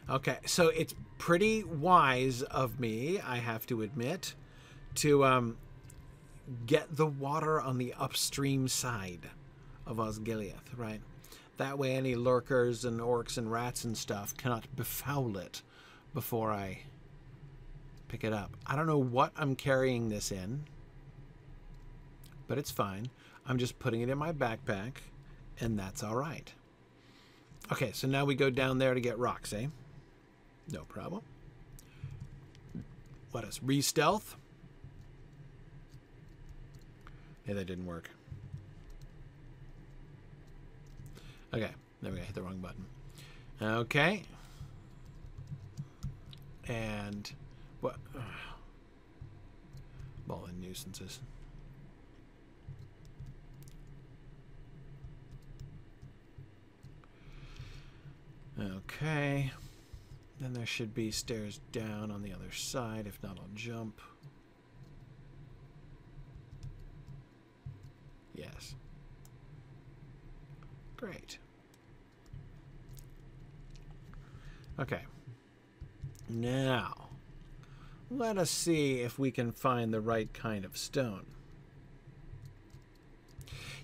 Okay, so it's pretty wise of me, I have to admit, to um, get the water on the upstream side of Osgiliath, right? That way, any lurkers and orcs and rats and stuff cannot befoul it before I pick it up. I don't know what I'm carrying this in, but it's fine. I'm just putting it in my backpack, and that's all right. Okay, so now we go down there to get rocks, eh? No problem. Let us re-stealth. Yeah, that didn't work. Okay, there we go. Hit the wrong button. Okay. And what? Ball and nuisances. Okay. Then there should be stairs down on the other side. If not, I'll jump. Yes. Great. Okay. Now, let us see if we can find the right kind of stone.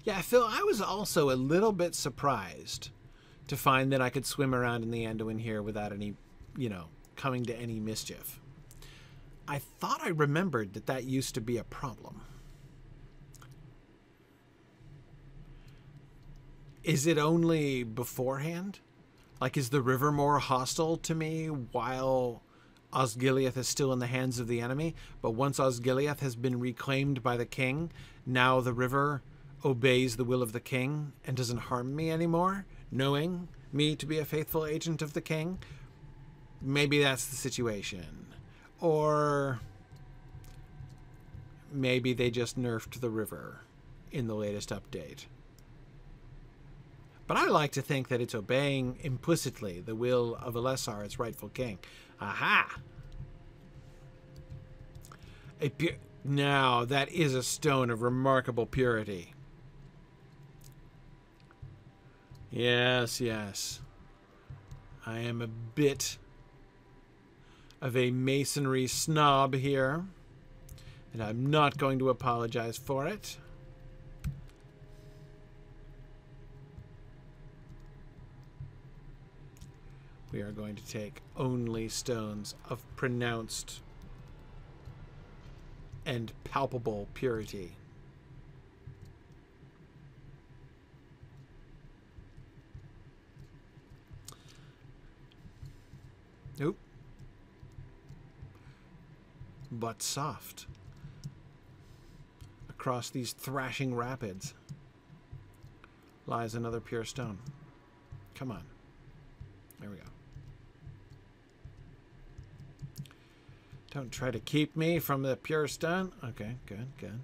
Yeah, Phil, I was also a little bit surprised to find that I could swim around in the Anduin here without any you know, coming to any mischief. I thought I remembered that that used to be a problem. Is it only beforehand? Like, is the river more hostile to me while Osgiliath is still in the hands of the enemy? But once Osgiliath has been reclaimed by the king, now the river obeys the will of the king and doesn't harm me anymore, knowing me to be a faithful agent of the king? Maybe that's the situation. Or maybe they just nerfed the river in the latest update. But I like to think that it's obeying implicitly the will of Elessar, its rightful king. Aha! A pu- now, that is a stone of remarkable purity. Yes, yes. I am a bit of a masonry snob here, and I'm not going to apologize for it. We are going to take only stones of pronounced and palpable purity. Oop. But soft. Across these thrashing rapids lies another pure stone. Come on. There we go. Don't try to keep me from the pure stone. Okay, good, good.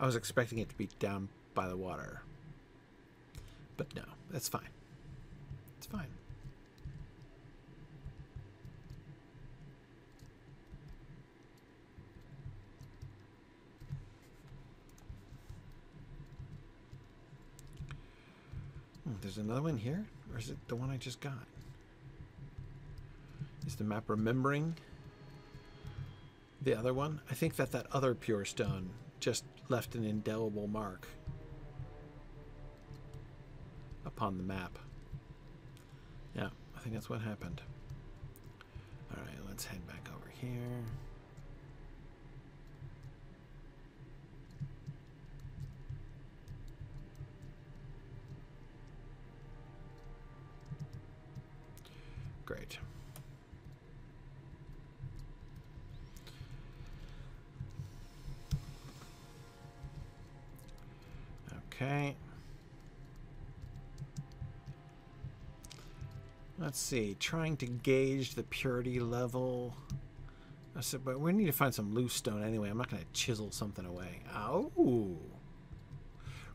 I was expecting it to be down by the water. But no, that's fine. It's fine. Hmm, there's another one here? Or is it the one I just got? Is the map remembering the other one? I think that that other pure stone just left an indelible mark upon the map. Yeah, I think that's what happened. Alright, let's head back over here. Great. Okay. Let's see. Trying to gauge the purity level. I said, but we need to find some loose stone anyway. I'm not going to chisel something away. Oh.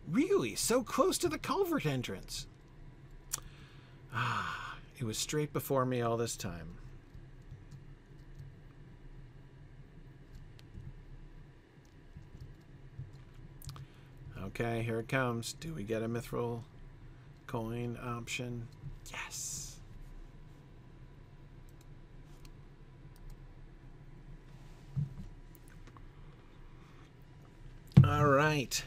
Really? So close to the culvert entrance. Ah, it was straight before me all this time. Okay, here it comes. Do we get a mithril coin option? Yes. All right.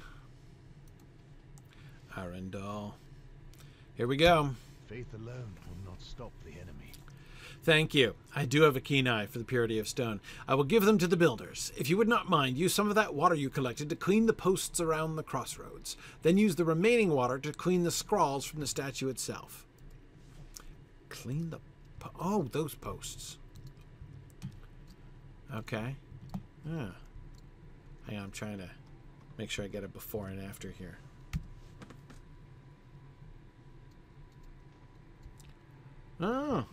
Arandol. Here we go. Faith alone will not stop the enemy. Thank you. I do have a keen eye for the purity of stone. I will give them to the builders. If you would not mind, use some of that water you collected to clean the posts around the crossroads. Then use the remaining water to clean the scrawls from the statue itself. Clean the. Po- oh, those posts. Okay. Yeah. Hang on, I'm trying to make sure I get a before and after here. Oh,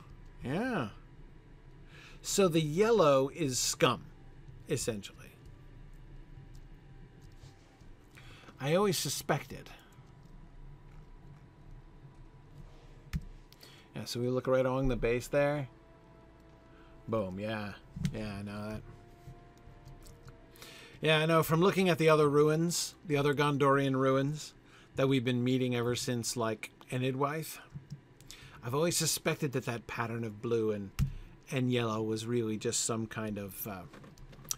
yeah. So the yellow is scum, essentially. I always suspected. Yeah, so we look right along the base there. Boom, yeah. Yeah, I know that. Yeah, I know from looking at the other ruins, the other Gondorian ruins that we've been meeting ever since, like, Enedwaith. I've always suspected that that pattern of blue and and yellow was really just some kind of uh,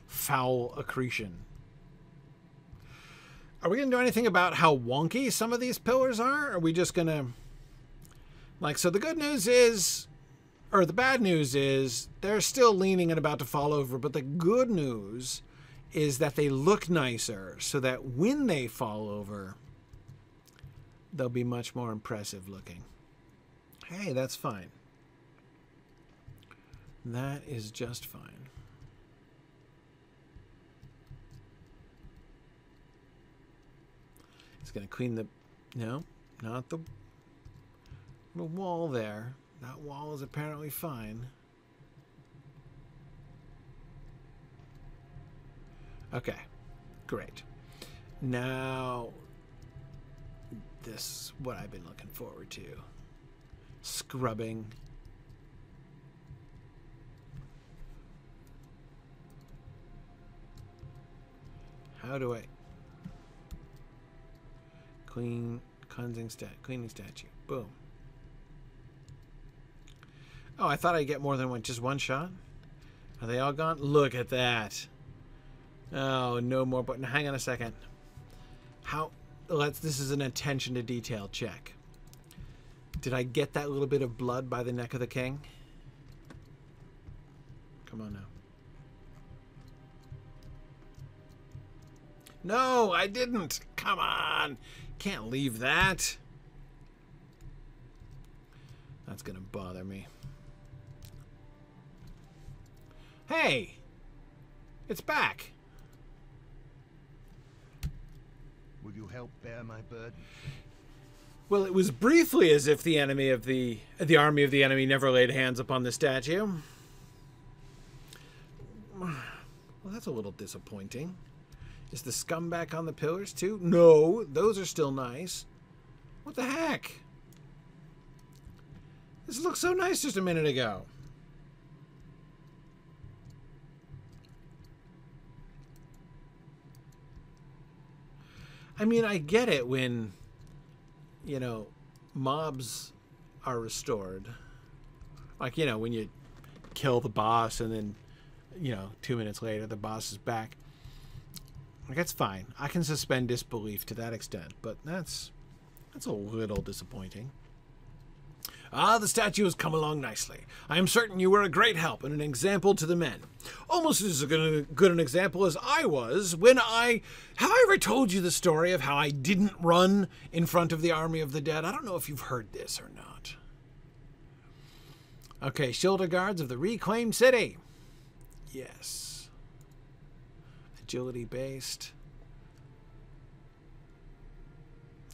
foul accretion. Are we going to do anything about how wonky some of these pillars are? Are we just going to like so the good news is or the bad news is they're still leaning and about to fall over, but the good news is that they look nicer so that when they fall over they'll be much more impressive looking. Hey, that's fine. That is just fine. It's going to clean the... No, not the, the wall there. That wall is apparently fine. Okay, great. Now, this is what I've been looking forward to scrubbing. How do I clean cleansing stat cleaning statue? Boom. Oh, I thought I'd get more than one just one shot. Are they all gone? Look at that. Oh, no more button. Hang on a second. How let's this is an attention to detail check. Did I get that little bit of blood by the neck of the king? Come on now. No, I didn't. Come on. Can't leave that. That's going to bother me. Hey! It's back. Will you help bear my burden? Well, it was briefly as if the enemy of the the army of the enemy never laid hands upon the statue. Well, that's a little disappointing. Is the scum back on the pillars too? No, those are still nice. What the heck? This looked so nice just a minute ago. I mean, I get it when, you know, mobs are restored. Like, you know, when you kill the boss and then, you know, two minutes later the boss is back. Like, that's fine. I can suspend disbelief to that extent, but that's that's a little disappointing. Ah, the statue has come along nicely. I am certain you were a great help and an example to the men. Almost as good, good an example as I was when I. Have I ever told you the story of how I didn't run in front of the army of the dead? I don't know if you've heard this or not. Okay, shoulder guards of the reclaimed city. Yes. Agility based.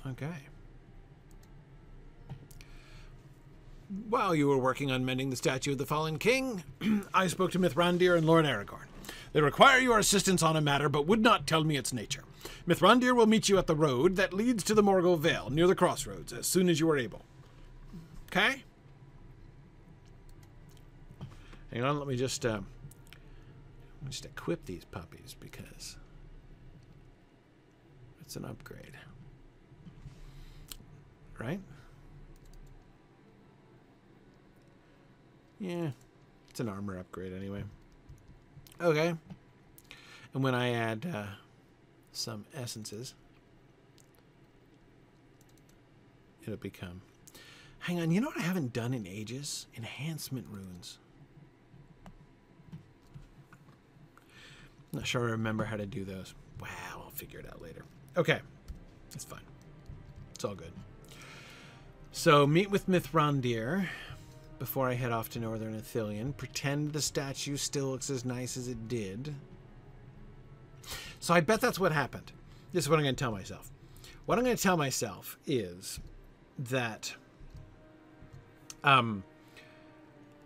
Okay. While you were working on mending the statue of the fallen king, I spoke to Mithrandir and Lord Aragorn. They require your assistance on a matter, but would not tell me its nature. Mithrandir will meet you at the road that leads to the Morgul Vale, near the crossroads, as soon as you are able. Okay? Hang on, let me just uh, just equip these puppies because it's an upgrade. Right? Yeah, it's an armor upgrade anyway. Okay. And when I add uh, some essences, it'll become. Hang on, you know what I haven't done in ages? Enhancement runes. Not sure I remember how to do those. Wow, I'll figure it out later. Okay, it's fine. It's all good. So meet with Mithrandir before I head off to Northern Ithilien. Pretend the statue still looks as nice as it did. So I bet that's what happened. This is what I'm going to tell myself. What I'm going to tell myself is that um,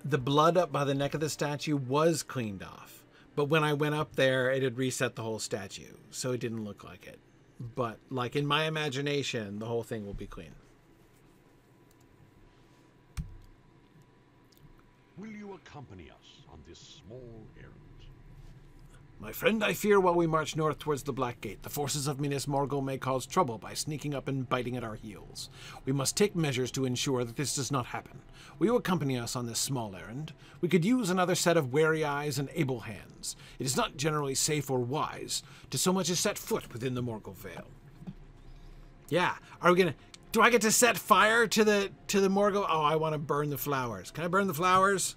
the blood up by the neck of the statue was cleaned off. But when I went up there, it had reset the whole statue. So it didn't look like it. But, like, in my imagination, the whole thing will be clean. Will you accompany us on this small errand? My friend, I fear while we march north towards the Black Gate, the forces of Minas Morgul may cause trouble by sneaking up and biting at our heels. We must take measures to ensure that this does not happen. Will you accompany us on this small errand? We could use another set of wary eyes and able hands. It is not generally safe or wise to so much as set foot within the Morgul Vale. Yeah, are we gonna? Do I get to set fire to the to the Morgul? Oh, I want to burn the flowers. Can I burn the flowers?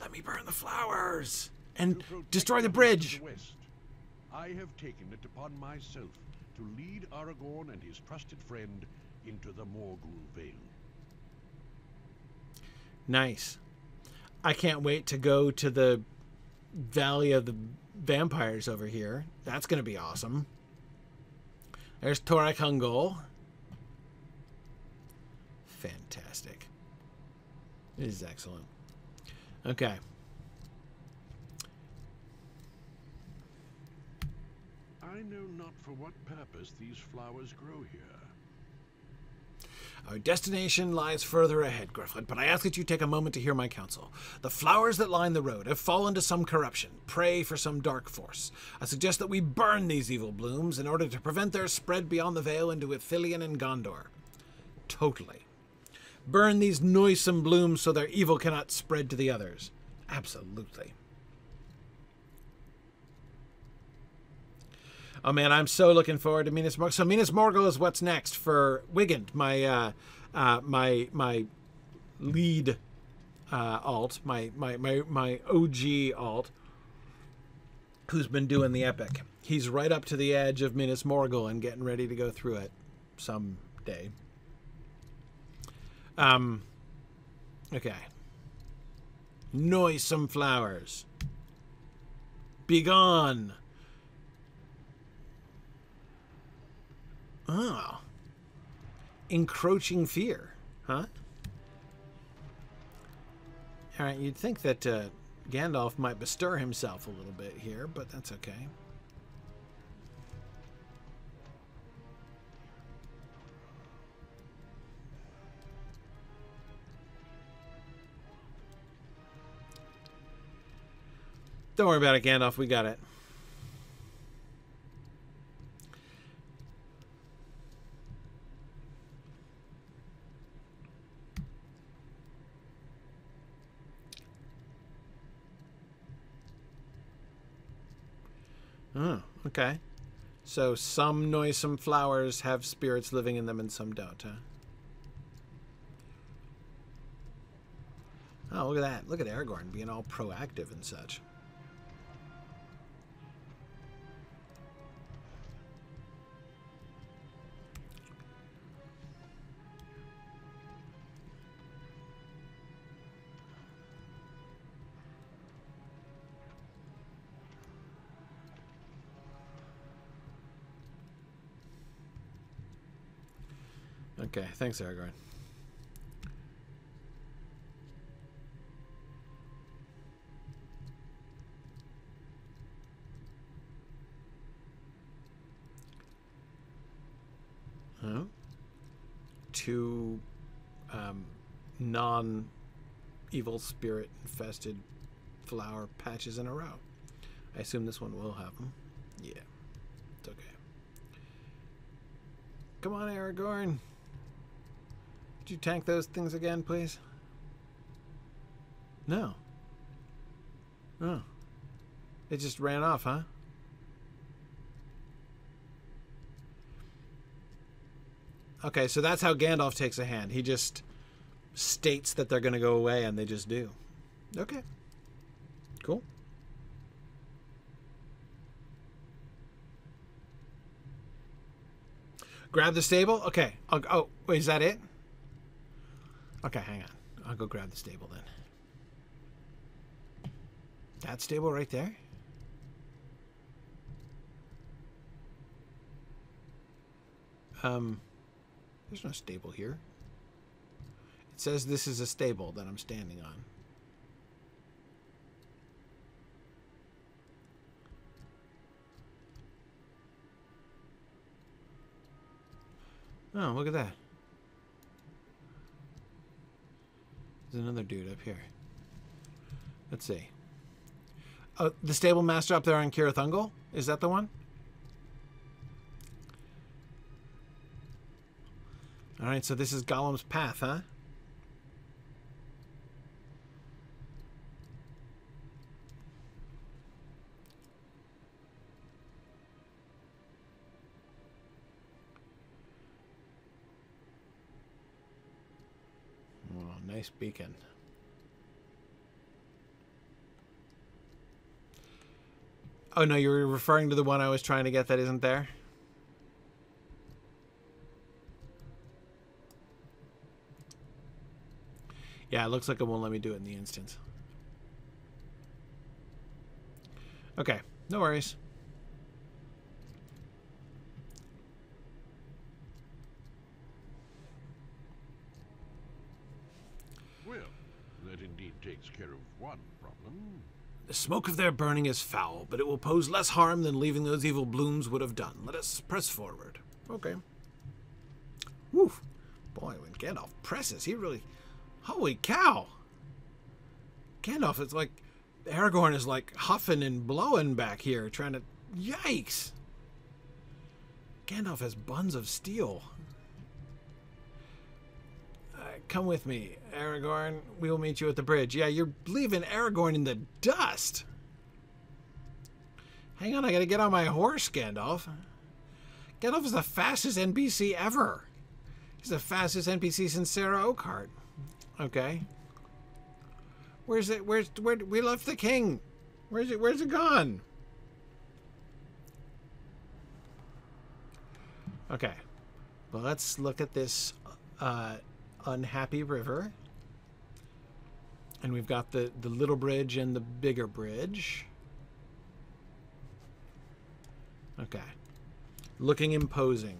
Let me burn the flowers and destroy the bridge. the west, I have taken it upon myself to lead Aragorn and his trusted friend into the Morgul Vale. Nice. I can't wait to go to the Valley of the Vampires over here. That's going to be awesome. There's Torech Ungol. Fantastic. This is excellent. Okay. I know not for what purpose these flowers grow here. Our destination lies further ahead, Gryfflet, but I ask that you take a moment to hear my counsel. The flowers that line the road have fallen to some corruption, prey for some dark force. I suggest that we burn these evil blooms in order to prevent their spread beyond the vale into Ithilien and Gondor. Totally. Burn these noisome blooms so their evil cannot spread to the others. Absolutely. Oh man, I'm so looking forward to Minas Morgul. So Minas Morgul is what's next for Wigand, my uh, uh, my my lead uh, alt, my my my my OG alt, who's been doing the epic. He's right up to the edge of Minas Morgul and getting ready to go through it someday. Um. Okay. Noisome flowers. Begone. Oh. Encroaching fear, huh? All right, you'd think that uh, Gandalf might bestir himself a little bit here, but that's okay. Don't worry about it, Gandalf. We got it. Oh, okay. So some noisome flowers have spirits living in them and some don't, huh? Oh, look at that. Look at Aragorn being all proactive and such. Okay, thanks, Aragorn. Two um, non evil spirit infested flower patches in a row. I assume this one will have them. Yeah, it's okay. Come on, Aragorn. Could you tank those things again, please? No. Oh. It just ran off, huh? Okay, so that's how Gandalf takes a hand. He just states that they're going to go away, and they just do. Okay. Cool. Grab the stable? Okay. I'll, oh, wait, is that it? Okay, hang on. I'll go grab the stable then. That stable right there? Um, there's no stable here. It says this is a stable that I'm standing on. Oh, look at that. Another dude up here. Let's see. Oh, the stable master up there on Cirith Ungol? Is that the one? Alright, so this is Gollum's path, huh? Oh, nice beacon. Oh no, you were referring to the one I was trying to get that isn't there? Yeah, it looks like it won't let me do it in the instance. Okay, no worries. Well, that indeed takes care of one problem. The smoke of their burning is foul, but it will pose less harm than leaving those evil blooms would have done. Let us press forward. Okay. Woof. Boy, when Gandalf presses, he really. Holy cow! Gandalf is like. Aragorn is like huffing and blowing back here, trying to. Yikes! Gandalf has buns of steel. Come with me, Aragorn. We will meet you at the bridge. Yeah, you're leaving Aragorn in the dust. Hang on, I gotta get on my horse, Gandalf. Gandalf is the fastest NPC ever. He's the fastest NPC since Sara Oakheart. Okay. Where's it? Where's where? We left the king. Where's it? Where's it gone? Okay. Well, let's look at this uh, unhappy river. And we've got the, the little bridge and the bigger bridge. Okay. Looking imposing.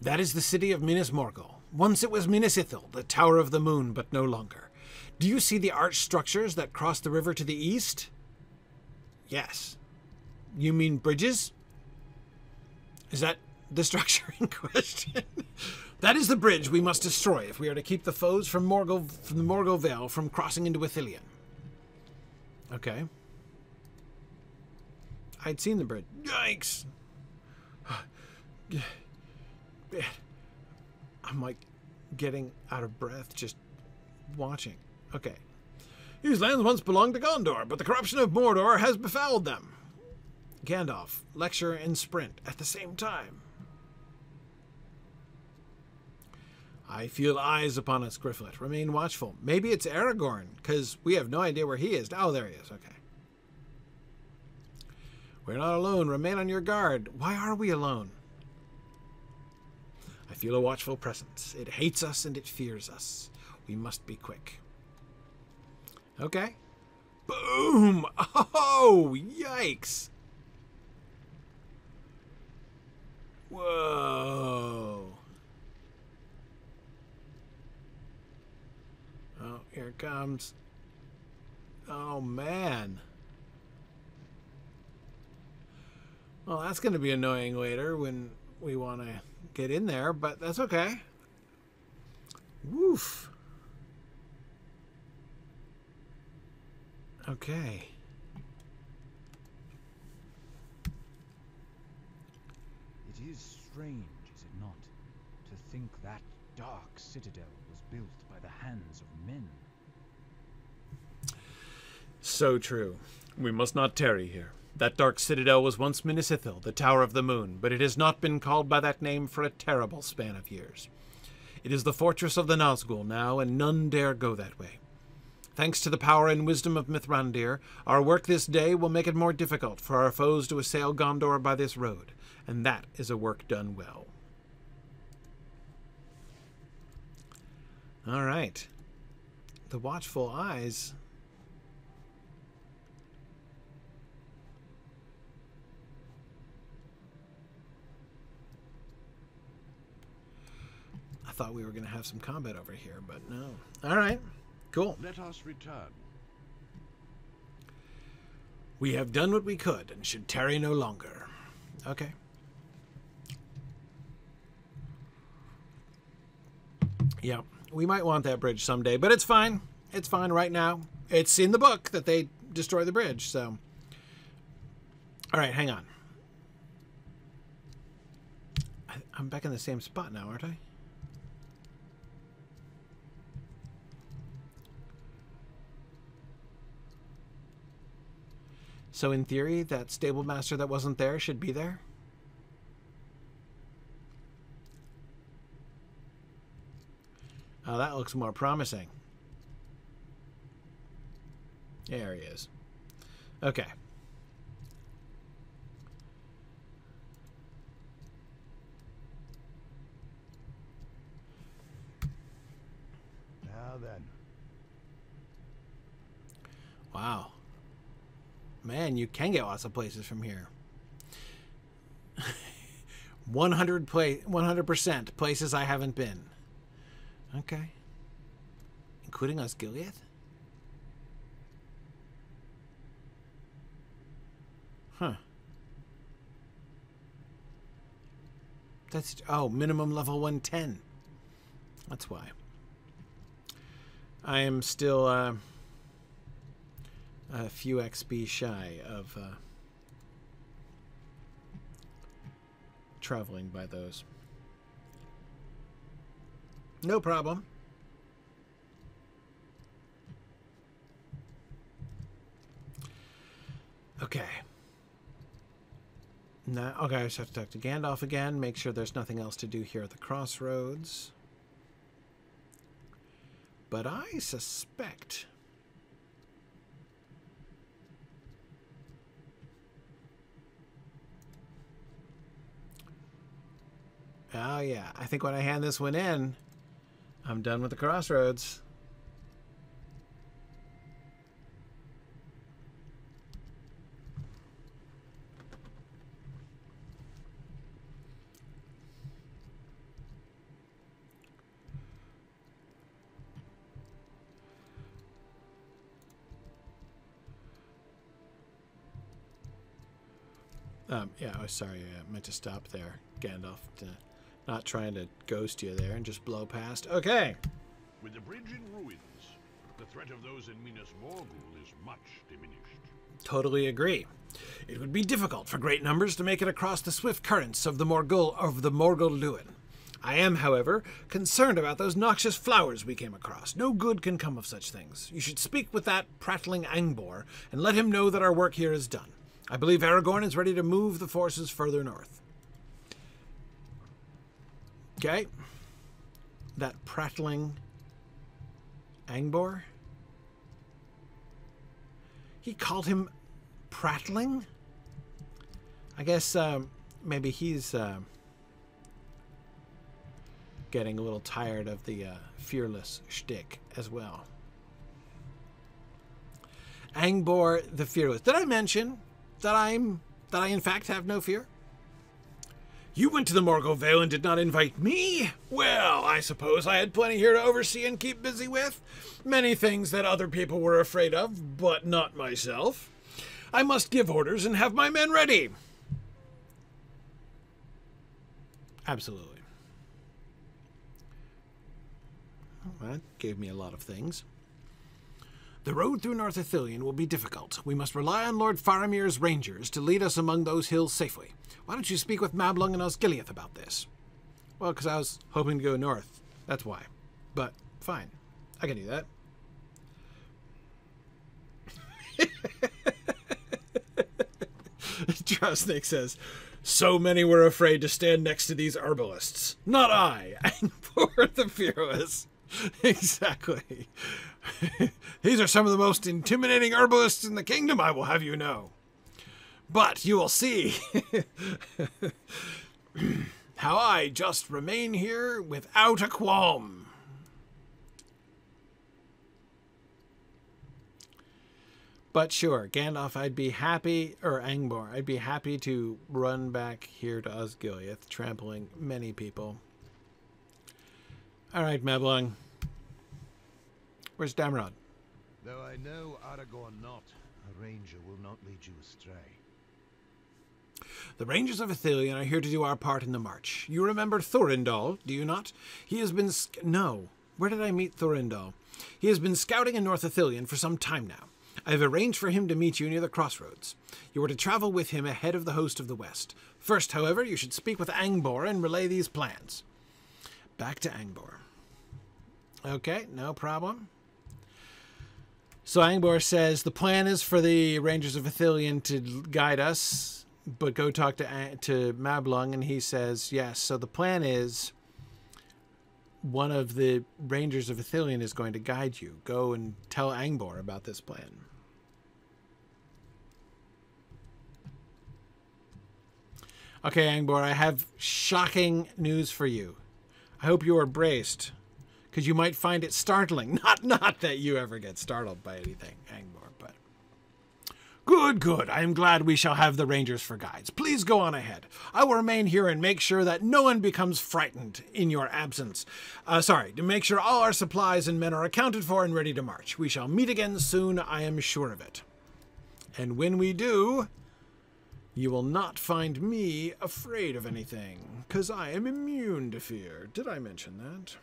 That is the city of Minas Morgul. Once it was Minas Ithil, the Tower of the Moon, but no longer. Do you see the arch structures that cross the river to the east? Yes. You mean bridges? Is that the structure in question? that is the bridge we must destroy if we are to keep the foes from Morgul from the Morgul Vale from crossing into Ithilien. Okay. I'd seen the bridge. Yikes! I'm like getting out of breath just watching. Okay. These lands once belonged to Gondor, but the corruption of Mordor has befouled them. Gandalf, lecture and sprint at the same time. I feel eyes upon us, Gryfflet. Remain watchful. Maybe it's Aragorn, because we have no idea where he is. Oh, there he is. Okay. We're not alone. Remain on your guard. Why are we alone? I feel a watchful presence. It hates us and it fears us. We must be quick. Okay. Boom! Oh, yikes! Whoa. Oh, here it comes. Oh, man. Well, that's going to be annoying later when we want to get in there, but that's okay. Woof. Okay. It is strange, is it not, to think that dark citadel was built by the hands of men. So true. We must not tarry here. That dark citadel was once Minas Ithil, the Tower of the Moon, but it has not been called by that name for a terrible span of years. It is the fortress of the Nazgul now, and none dare go that way. Thanks to the power and wisdom of Mithrandir, our work this day will make it more difficult for our foes to assail Gondor by this road, and that is a work done well. All right. The watchful eyes I thought we were going to have some combat over here, but no. All right. Cool. Let us return. We have done what we could and should tarry no longer. Okay. Yeah, we might want that bridge someday, but it's fine. It's fine right now. It's in the book that they destroy the bridge, so. All right, hang on. I'm back in the same spot now, aren't I? So in theory, that stable master that wasn't there should be there? Oh, that looks more promising. There he is. Okay. Now then. Wow. Man, you can get lots of places from here. 100 play 100% places I haven't been. Okay. Including us, Gilead? Huh. That's oh, minimum level 110. That's why. I am still uh a few XP shy of uh, traveling by those. No problem. Okay. No, okay, I just have to talk to Gandalf again, make sure there's nothing else to do here at the crossroads. But I suspect. Oh, yeah. I think when I hand this one in, I'm done with the crossroads. Um, yeah, oh, sorry, I meant to stop there, Gandalf. Not trying to ghost you there and just blow past. Okay. With the bridge in ruins, the threat of those in Minas Morgul is much diminished. Totally agree. It would be difficult for great numbers to make it across the swift currents of the Morgul of the Morgulduin. I am, however, concerned about those noxious flowers we came across. No good can come of such things. You should speak with that prattling Angbor and let him know that our work here is done. I believe Aragorn is ready to move the forces further north. Okay. That prattling Angbor? He called him prattling? I guess um, maybe he's uh, getting a little tired of the uh, fearless shtick as well. Angbor the Fearless. Did I mention that I'm that I in fact have no fear? You went to the Morgul Vale and did not invite me? Well, I suppose I had plenty here to oversee and keep busy with. Many things that other people were afraid of, but not myself. I must give orders and have my men ready. Absolutely. Well, that gave me a lot of things. The road through North Ithilien will be difficult. We must rely on Lord Faramir's rangers to lead us among those hills safely. Why don't you speak with Mablung and Osgiliath about this? Well, because I was hoping to go north. That's why. But fine. I can do that. Drosnik says, So many were afraid to stand next to these herbalists. Not I. And poor the fearless. exactly. These are some of the most intimidating herbalists in the kingdom, I will have you know. But you will see how I just remain here without a qualm. But sure, Gandalf, I'd be happy, or Angbor, I'd be happy to run back here to Osgiliath, trampling many people. All right, Mablung. Where's Damrod? Though I know Aragorn not, a ranger will not lead you astray. The Rangers of Ithilien are here to do our part in the march. You remember Thorindal, do you not? He has been sc- no. Where did I meet Thorindal? He has been scouting in North Ithilien for some time now. I have arranged for him to meet you near the crossroads. You are to travel with him ahead of the host of the West. First, however, you should speak with Angbor and relay these plans. Back to Angbor. Okay, no problem. So Angbor says the plan is for the Rangers of Ithilien to guide us, but go talk to to Mablung, and he says yes. So the plan is one of the Rangers of Ithilien is going to guide you. Go and tell Angbor about this plan. Okay, Angbor, I have shocking news for you. I hope you are braced because you might find it startling. Not not that you ever get startled by anything, Angbor, but Good, good. I am glad we shall have the rangers for guides. Please go on ahead. I will remain here and make sure that no one becomes frightened in your absence. Uh, sorry, to make sure all our supplies and men are accounted for and ready to march. We shall meet again soon, I am sure of it. And when we do, you will not find me afraid of anything, because I am immune to fear. Did I mention that?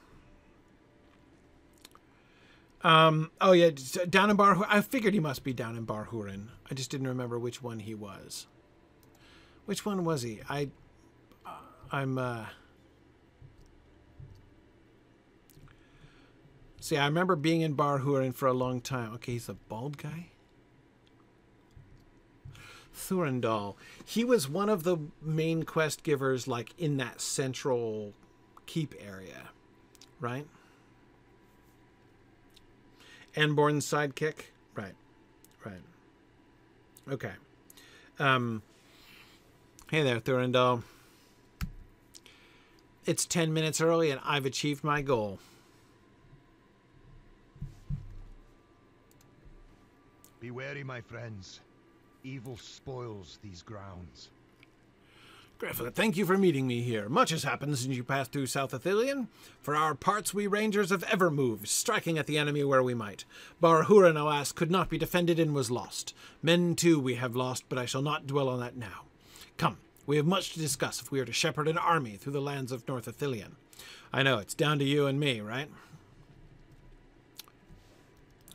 Um. Oh yeah, down in Bar. I figured he must be down in Bar Hurin. I just didn't remember which one he was. Which one was he? I. Uh, I'm. uh... See, I remember being in Bar Hurin for a long time. Okay, he's a bald guy. Thurendal. He was one of the main quest givers, like in that central keep area, right? Anborn's sidekick, right, right. Okay. Um. Hey there, Thurendal. It's ten minutes early, and I've achieved my goal. Be wary, my friends. Evil spoils these grounds. Gryfflet, thank you for meeting me here. Much has happened since you passed through South Ithilien. For our parts, we rangers have ever moved, striking at the enemy where we might. Bar Hurin, alas, could not be defended and was lost. Men, too, we have lost, but I shall not dwell on that now. Come, we have much to discuss if we are to shepherd an army through the lands of North Ithilien. I know, it's down to you and me, right?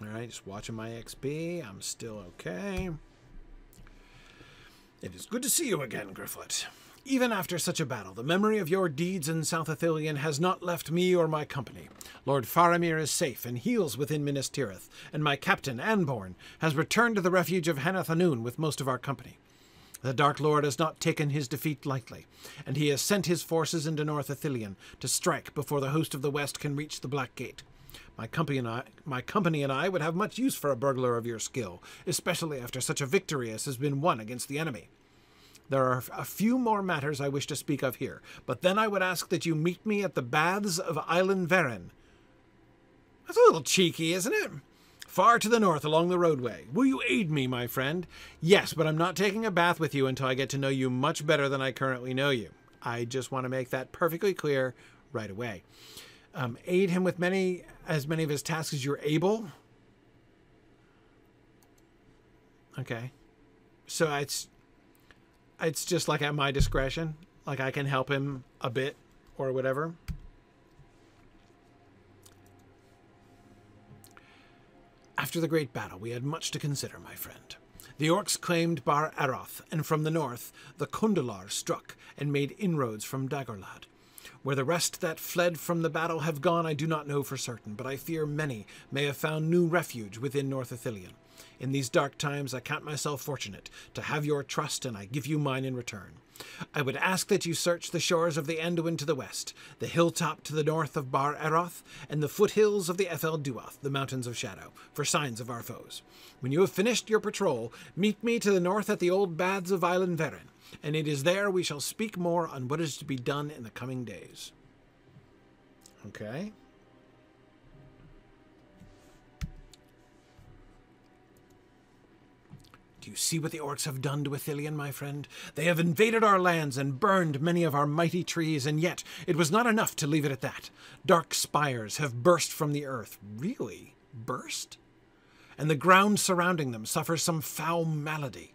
Alright, just watching my XP. I'm still okay. It is good to see you again, Gryfflet. Even after such a battle, the memory of your deeds in South Ithilien has not left me or my company. Lord Faramir is safe and heals within Minas Tirith, and my captain, Anborn, has returned to the refuge of Henneth Annûn with most of our company. The Dark Lord has not taken his defeat lightly, and he has sent his forces into North Ithilien to strike before the host of the West can reach the Black Gate. My company and I, my company and I would have much use for a burglar of your skill, especially after such a victory as has been won against the enemy. There are a few more matters I wish to speak of here, but then I would ask that you meet me at the baths of Island Varen. That's a little cheeky, isn't it? Far to the north along the roadway. Will you aid me, my friend? Yes, but I'm not taking a bath with you until I get to know you much better than I currently know you. I just want to make that perfectly clear right away. Um, aid him with many as many of his tasks as you're able. Okay. So it's it's just like at my discretion. Like I can help him a bit or whatever. After the great battle, we had much to consider, my friend. The orcs claimed Bar Aroth, and from the north, the Khundolar struck and made inroads from Dagorlad. Where the rest that fled from the battle have gone, I do not know for certain, but I fear many may have found new refuge within North Ithilien. In these dark times, I count myself fortunate to have your trust, and I give you mine in return. I would ask that you search the shores of the Anduin to the west, the hilltop to the north of Bar Eroth, and the foothills of the Ephel Duath, the Mountains of Shadow, for signs of our foes. When you have finished your patrol, meet me to the north at the old baths of Island Veren, and it is there we shall speak more on what is to be done in the coming days. Okay. You see what the orcs have done to Ithilien, my friend? They have invaded our lands and burned many of our mighty trees, and yet it was not enough to leave it at that. Dark spires have burst from the earth. Really? Burst? And the ground surrounding them suffers some foul malady.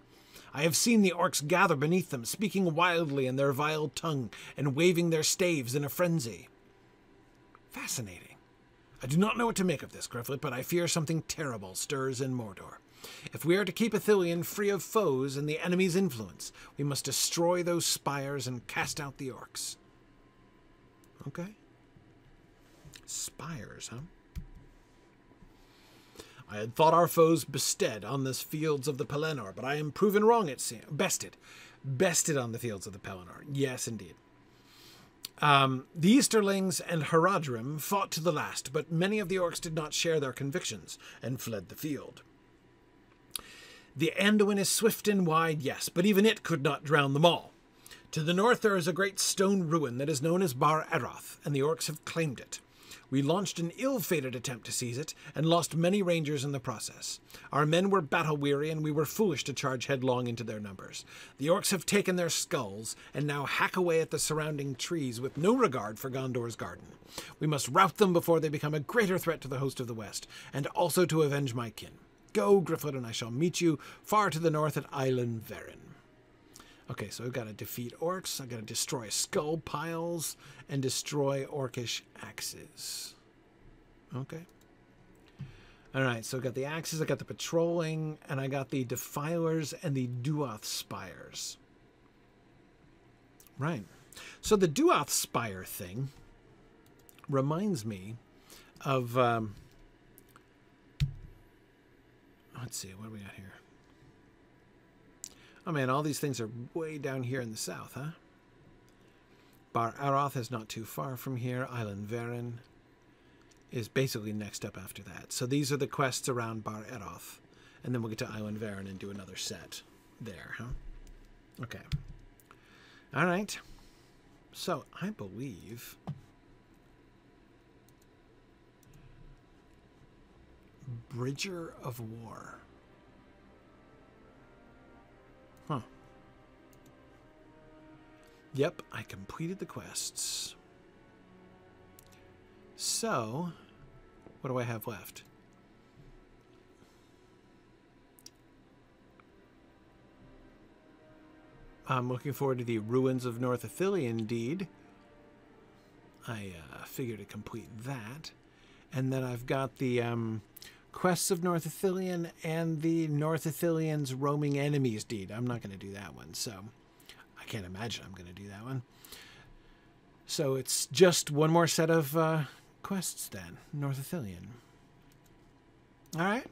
I have seen the orcs gather beneath them, speaking wildly in their vile tongue and waving their staves in a frenzy. Fascinating. I do not know what to make of this, Gryfflet, but I fear something terrible stirs in Mordor. If we are to keep Ithilien free of foes and the enemy's influence, we must destroy those spires and cast out the orcs. Okay. Spires, huh? I had thought our foes bested on the fields of the Pelennor, but I am proven wrong, it seems. Bested. Bested on the fields of the Pelennor. Yes, indeed. Um, the Easterlings and Haradrim fought to the last, but many of the orcs did not share their convictions and fled the field. The Anduin is swift and wide, yes, but even it could not drown them all. To the north there is a great stone ruin that is known as Bar Eroth, and the orcs have claimed it. We launched an ill-fated attempt to seize it, and lost many rangers in the process. Our men were battle-weary, and we were foolish to charge headlong into their numbers. The orcs have taken their skulls, and now hack away at the surrounding trees with no regard for Gondor's garden. We must rout them before they become a greater threat to the host of the West, and also to avenge my kin. Go, Gryfflet, and I shall meet you far to the north at Island Varen. Okay, so I've got to defeat orcs, I've got to destroy skull piles, and destroy orcish axes. Okay. Alright, so I've got the axes, I've got the patrolling, and I got the defilers and the Duath spires. Right. So the Duath spire thing reminds me of um, let's see, what do we got here? Oh man, all these things are way down here in the south, huh? Bar Aroth is not too far from here. Island Varen is basically next up after that. So these are the quests around Bar Eroth. And then we'll get to Island Varen and do another set there, huh? Okay. All right. So I believe Bridger of War. Huh. Yep, I completed the quests. So, what do I have left? I'm looking forward to the Ruins of North Ithilien deed. I uh, figure to complete that. And then I've got the um, Quests of North Ithilien and the North Ithilien's Roaming Enemies deed. I'm not going to do that one, so I can't imagine I'm going to do that one. So it's just one more set of uh, quests then. North Ithilien. All right.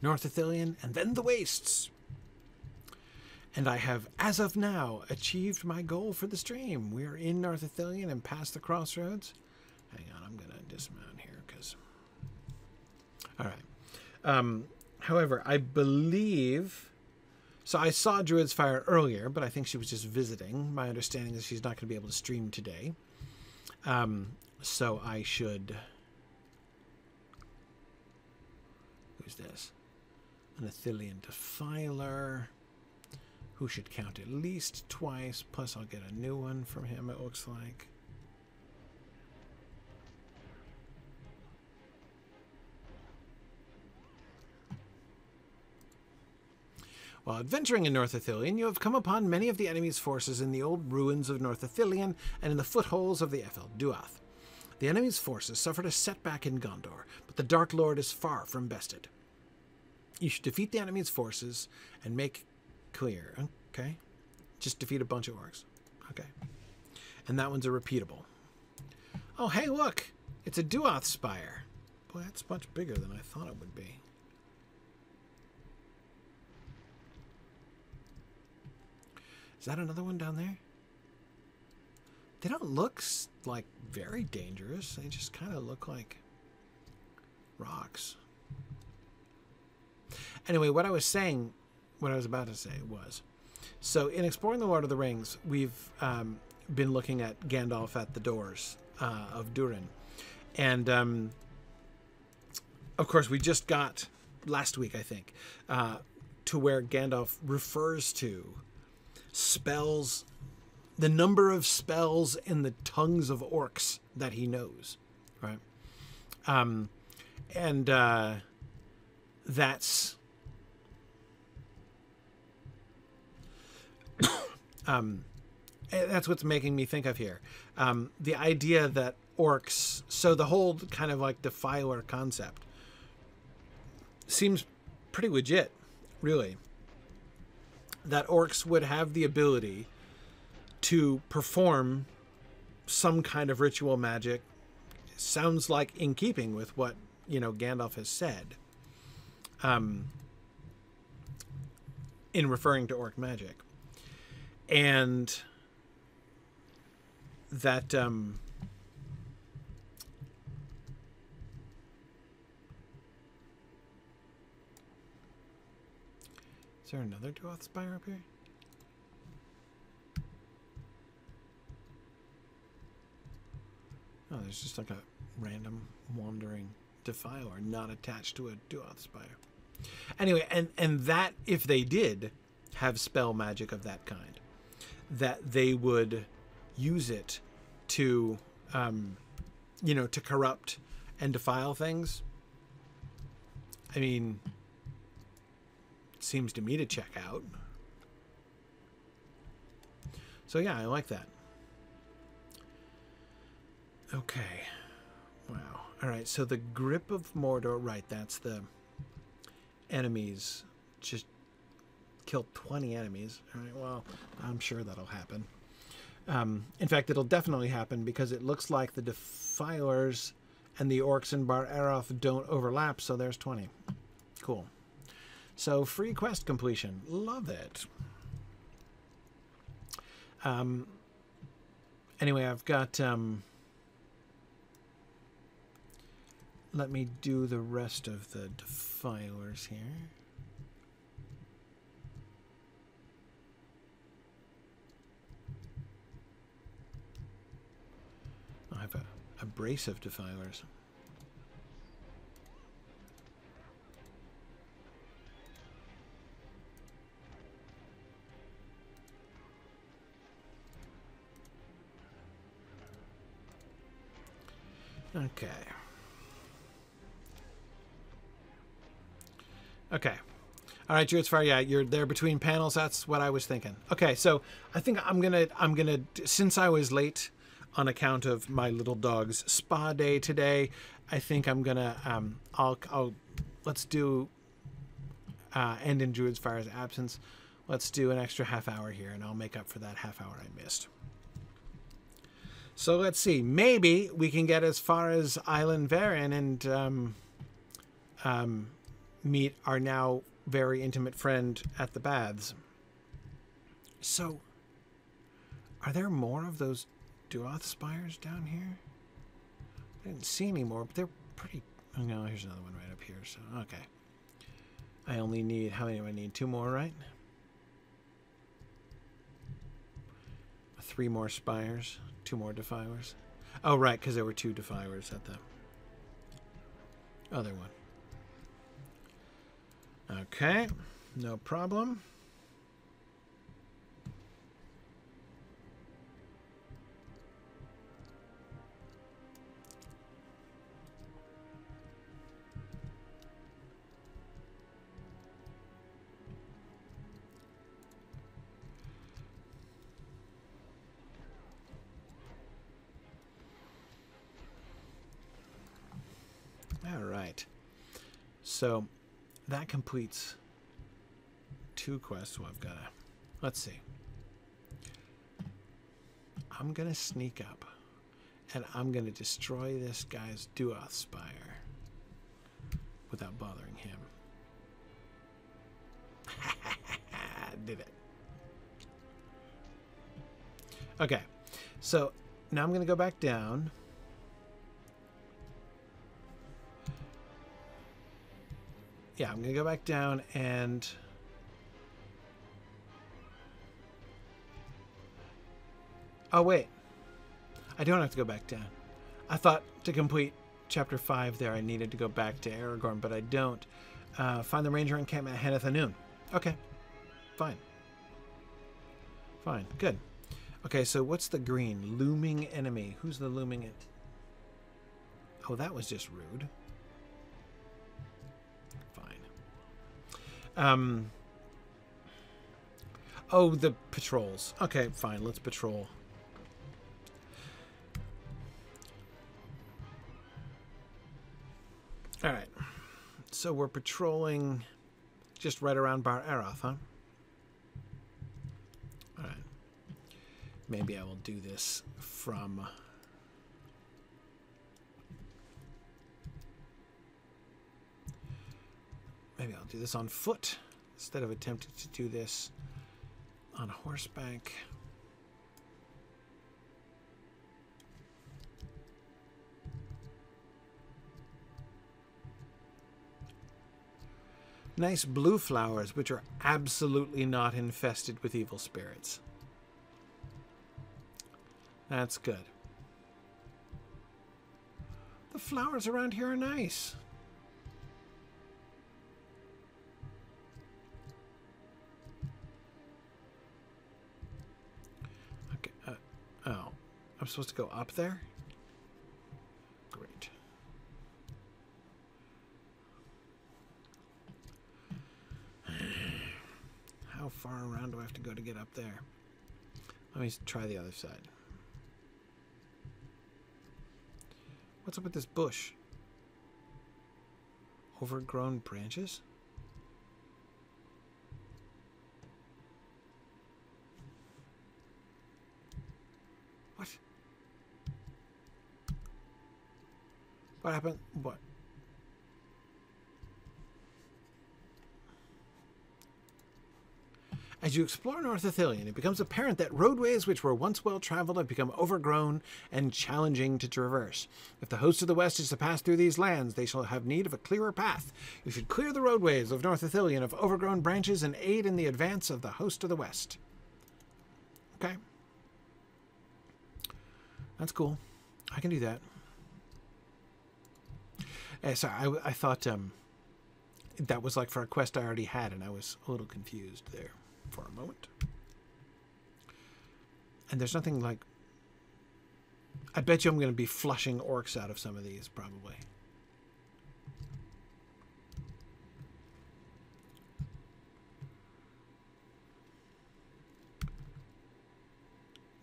North Ithilien and then the Wastes. And I have, as of now, achieved my goal for the stream. We're in North Ithilien and past the crossroads. Hang on, I'm going to dismount. All right. Um, however, I believe. So I saw Druid's Fire earlier, but I think she was just visiting. My understanding is she's not going to be able to stream today. Um, so I should. Who's this? An Ithilien Defiler who should count at least twice, plus I'll get a new one from him, it looks like. While adventuring in North Ithilien, you have come upon many of the enemy's forces in the old ruins of North Ithilien and in the footholds of the Ephel Duath. The enemy's forces suffered a setback in Gondor, but the Dark Lord is far from bested. You should defeat the enemy's forces and make clear. Okay. Just defeat a bunch of orcs. Okay. And that one's a repeatable. Oh, hey, look! It's a Duath Spire. Boy, that's much bigger than I thought it would be. Is that another one down there? They don't look like very dangerous. They just kind of look like rocks. Anyway, what I was saying, what I was about to say was, so in exploring the Lord of the Rings, we've um, been looking at Gandalf at the doors uh, of Durin, and um, of course we just got last week, I think, uh, to where Gandalf refers to spells, the number of spells in the tongues of orcs that he knows, right? Um, and uh, that's um, that's what's making me think of here. Um, the idea that orcs, so the whole kind of like defiler concept seems pretty legit, really. That orcs would have the ability to perform some kind of ritual magic. Sounds like in keeping with what, you know, Gandalf has said. Um, in referring to orc magic and that um, is there another Duath Spire up here? Oh, there's just like a random wandering defiler not attached to a Duath Spire. Anyway, and and that if they did have spell magic of that kind, that they would use it to, um, you know, to corrupt and defile things. I mean, seems to me to check out. So yeah, I like that. Okay. Wow. All right. So the grip of Mordor. Right. That's the enemies. Just kill 20 enemies. All right. Well, I'm sure that'll happen. Um, in fact, it'll definitely happen because it looks like the defilers and the orcs in Bar Aroth don't overlap. So there's 20. Cool. So free quest completion. Love it. Um, anyway, I've got. Um, let me do the rest of the defilers here. I have a, a brace of defilers. Okay. Okay. All right, far. Yeah, you're there between panels. That's what I was thinking. Okay, so I think I'm gonna, I'm gonna, since I was late on account of my little dog's spa day today, I think I'm gonna, um, I'll, I'll, let's do, uh, end in Druid's Fire's absence. Let's do an extra half hour here, and I'll make up for that half hour I missed. So let's see. Maybe we can get as far as Island Varin and um, um, meet our now very intimate friend at the baths. So, are there more of those Duoth spires down here? I didn't see any more, but they're pretty. Oh no, here's another one right up here. So okay. I only need how many do I need? Two more, right? Three more spires, two more defilers. Oh right, because there were two defilers at the other one. Okay, no problem. So that completes two quests. So I've got to. Let's see. I'm going to sneak up and I'm going to destroy this guy's Duoth Spire without bothering him. Did it. Okay. So now I'm going to go back down. Yeah, I'm going to go back down and Oh wait. I don't have to go back down. I thought to complete chapter 5 there I needed to go back to Aragorn, but I don't. Uh, find the ranger encampment at Henneth Annûn. Okay. Fine. Fine. Good. Okay, so what's the green? Looming enemy. Who's the looming it? Oh, that was just rude. Um. Oh, the patrols. Okay, fine. Let's patrol. All right. So we're patrolling just right around Bar Aroth, huh? All right. Maybe I will do this from Maybe I'll do this on foot instead of attempting to do this on horseback. Nice blue flowers, which are absolutely not infested with evil spirits. That's good. The flowers around here are nice. I'm supposed to go up there? Great. How far around do I have to go to get up there? Let me try the other side. What's up with this bush? Overgrown branches? What? What happened? What? As you explore North Ithilien, it becomes apparent that roadways which were once well traveled have become overgrown and challenging to traverse. If the host of the West is to pass through these lands, they shall have need of a clearer path. You should clear the roadways of North Ithilien of overgrown branches and aid in the advance of the host of the West. Okay. That's cool. I can do that. Eh, sorry, I, I thought um, that was like for a quest I already had, and I was a little confused there for a moment. And there's nothing like. I bet you I'm going to be flushing orcs out of some of these, probably.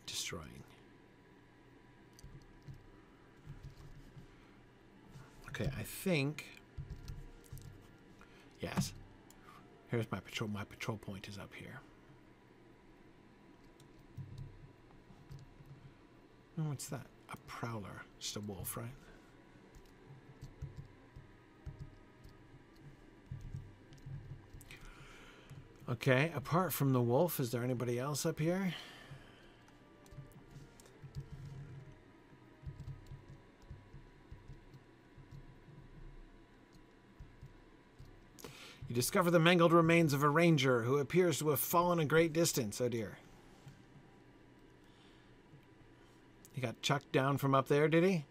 Destroying. Okay, I think. Yes. Here's my patrol. My patrol point is up here. Oh, what's that? A prowler. Just a wolf, right? Okay, apart from the wolf, is there anybody else up here? You discover the mangled remains of a ranger who appears to have fallen a great distance. Oh dear. He got chucked down from up there, did he?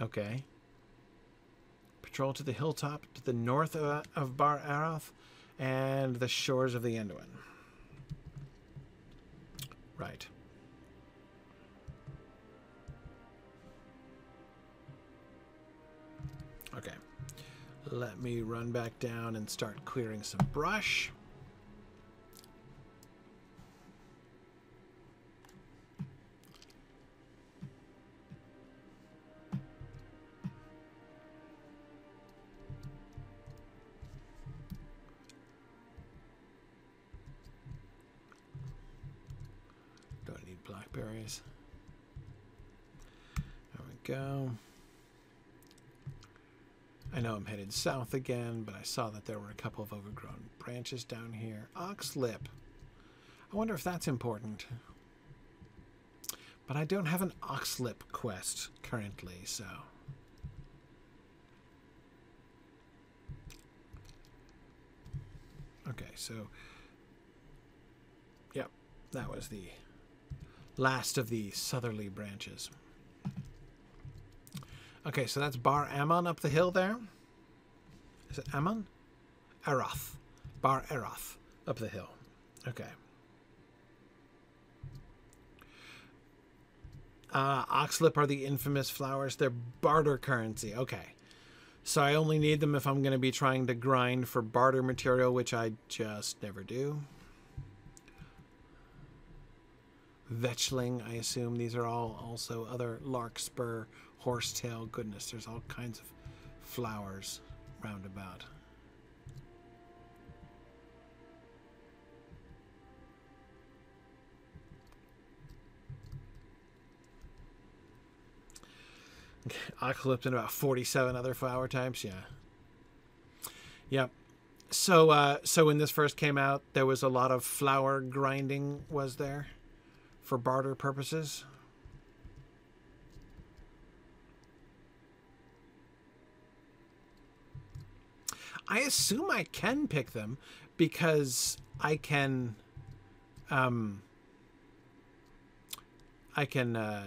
Okay. Patrol to the hilltop to the north of, of Bar Aroth and the shores of the Anduin. Right. Let me run back down and start clearing some brush. Know I'm headed south again, but I saw that there were a couple of overgrown branches down here. Oxlip. I wonder if that's important. But I don't have an Oxlip quest currently, so. Okay, so. Yep, that was the last of the southerly branches. Okay, so that's Bar Ammon up the hill there. Is it Ammon? Arath. Bar Arath. up the hill. Okay. Uh, Oxlip are the infamous flowers. They're barter currency. Okay. So I only need them if I'm going to be trying to grind for barter material, which I just never do. Vetchling, I assume these are all also other larkspur, horsetail. Goodness, there's all kinds of flowers roundabout. Oxlips in about 47 other flower types, yeah. Yep. So uh so when this first came out, there was a lot of flower grinding was there for barter purposes. I assume I can pick them because I can um I can uh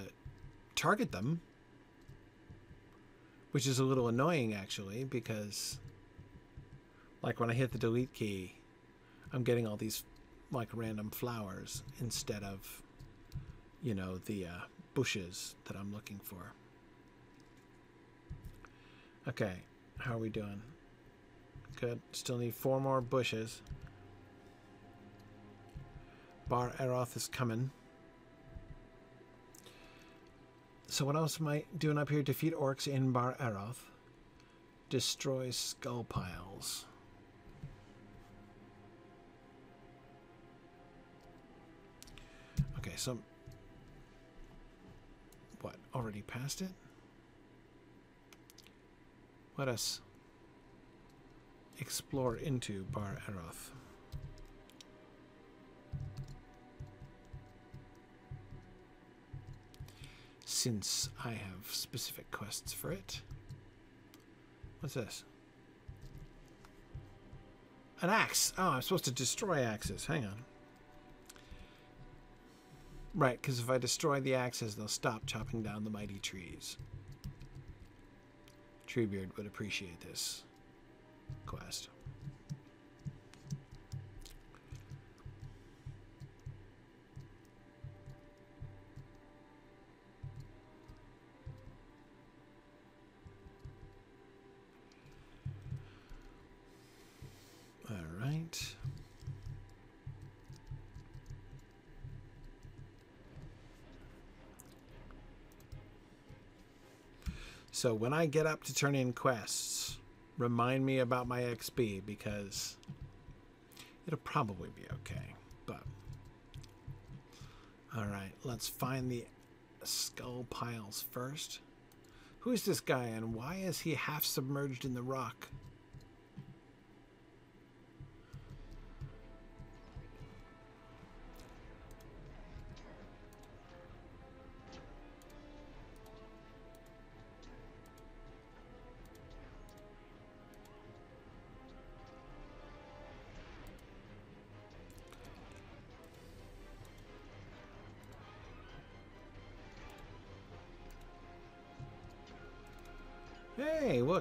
target them which is a little annoying actually because like when I hit the delete key I'm getting all these like random flowers instead of you know the uh, bushes that I'm looking for. Okay how are we doing good still need four more bushes Bar Aroth is coming so what else am I doing up here? Defeat orcs in Bar Aroth. Destroy skull piles. Okay, so what? Already passed it? let us explore into Bar Eroth. Since I have specific quests for it. What's this? An axe. Oh, I'm supposed to destroy axes. Hang on. Right, because if I destroy the axes, they'll stop chopping down the mighty trees. Treebeard would appreciate this quest. All right. So when I get up to turn in quests, remind me about my XP because it'll probably be okay. But all right, let's find the skull piles first. Who is this guy and why is he half submerged in the rock?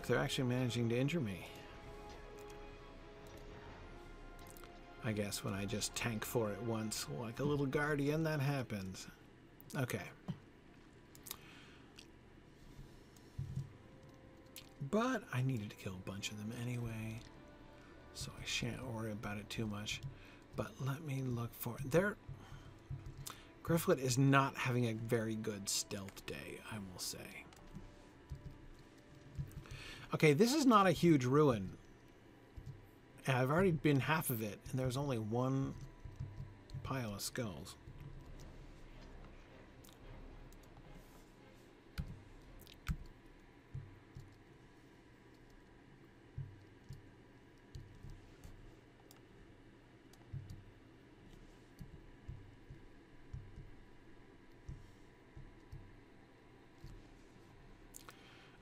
They're actually managing to injure me. I guess when I just tank for it once, like a little guardian, that happens. Okay. But I needed to kill a bunch of them anyway, so I shan't worry about it too much. But let me look for... There... Gryfflet is not having a very good stealth day, I will say. Okay, this is not a huge ruin. I've already been half of it, and there's only one pile of skulls.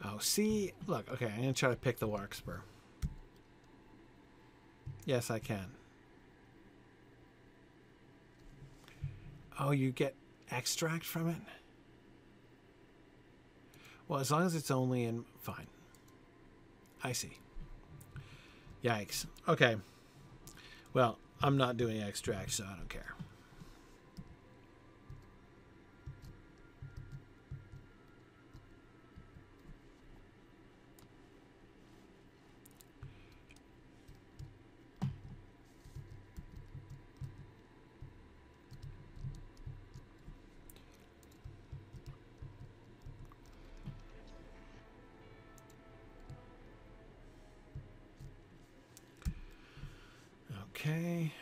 Oh, see? Look, okay, I'm going to try to pick the Larkspur. Yes, I can. Oh, you get extract from it? Well, as long as it's only in... Fine. I see. Yikes. Okay. Well, I'm not doing extract, so I don't care. Okay.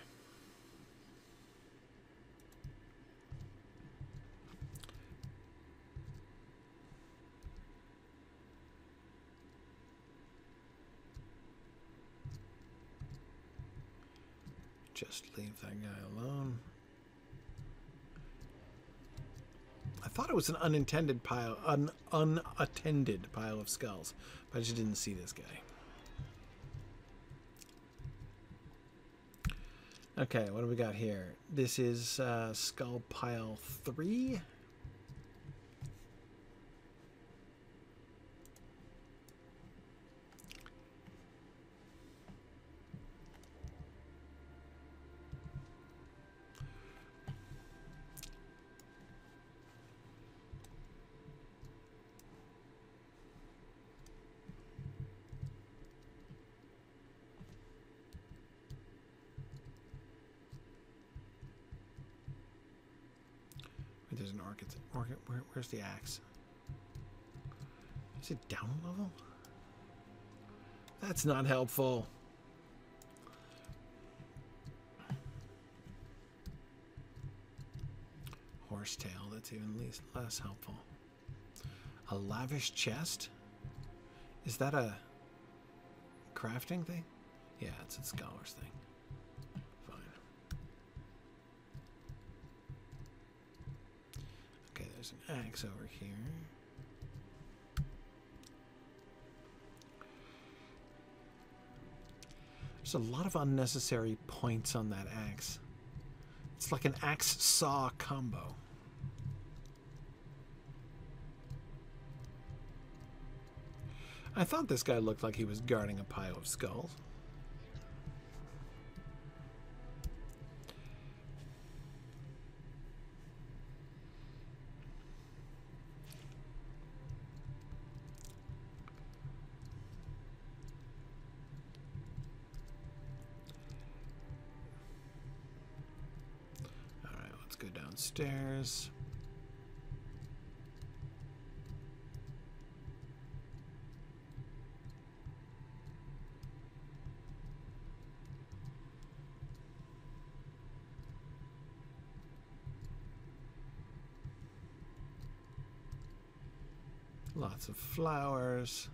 Just leave that guy alone. I thought it was an unintended pile, an unattended pile of skulls, but I just didn't see this guy. Okay, what do we got here? This is uh, skull pile three. Wait, there's an orchid. orchid where, where's the axe? Is it down level? That's not helpful. Horsetail, that's even least less helpful. A lavish chest? Is that a crafting thing? Yeah, it's a scholar's thing. Fine. Okay, there's an axe over here. There's a lot of unnecessary points on that axe. It's like an axe saw combo. I thought this guy looked like he was guarding a pile of skulls. Go downstairs. Lots of flowers.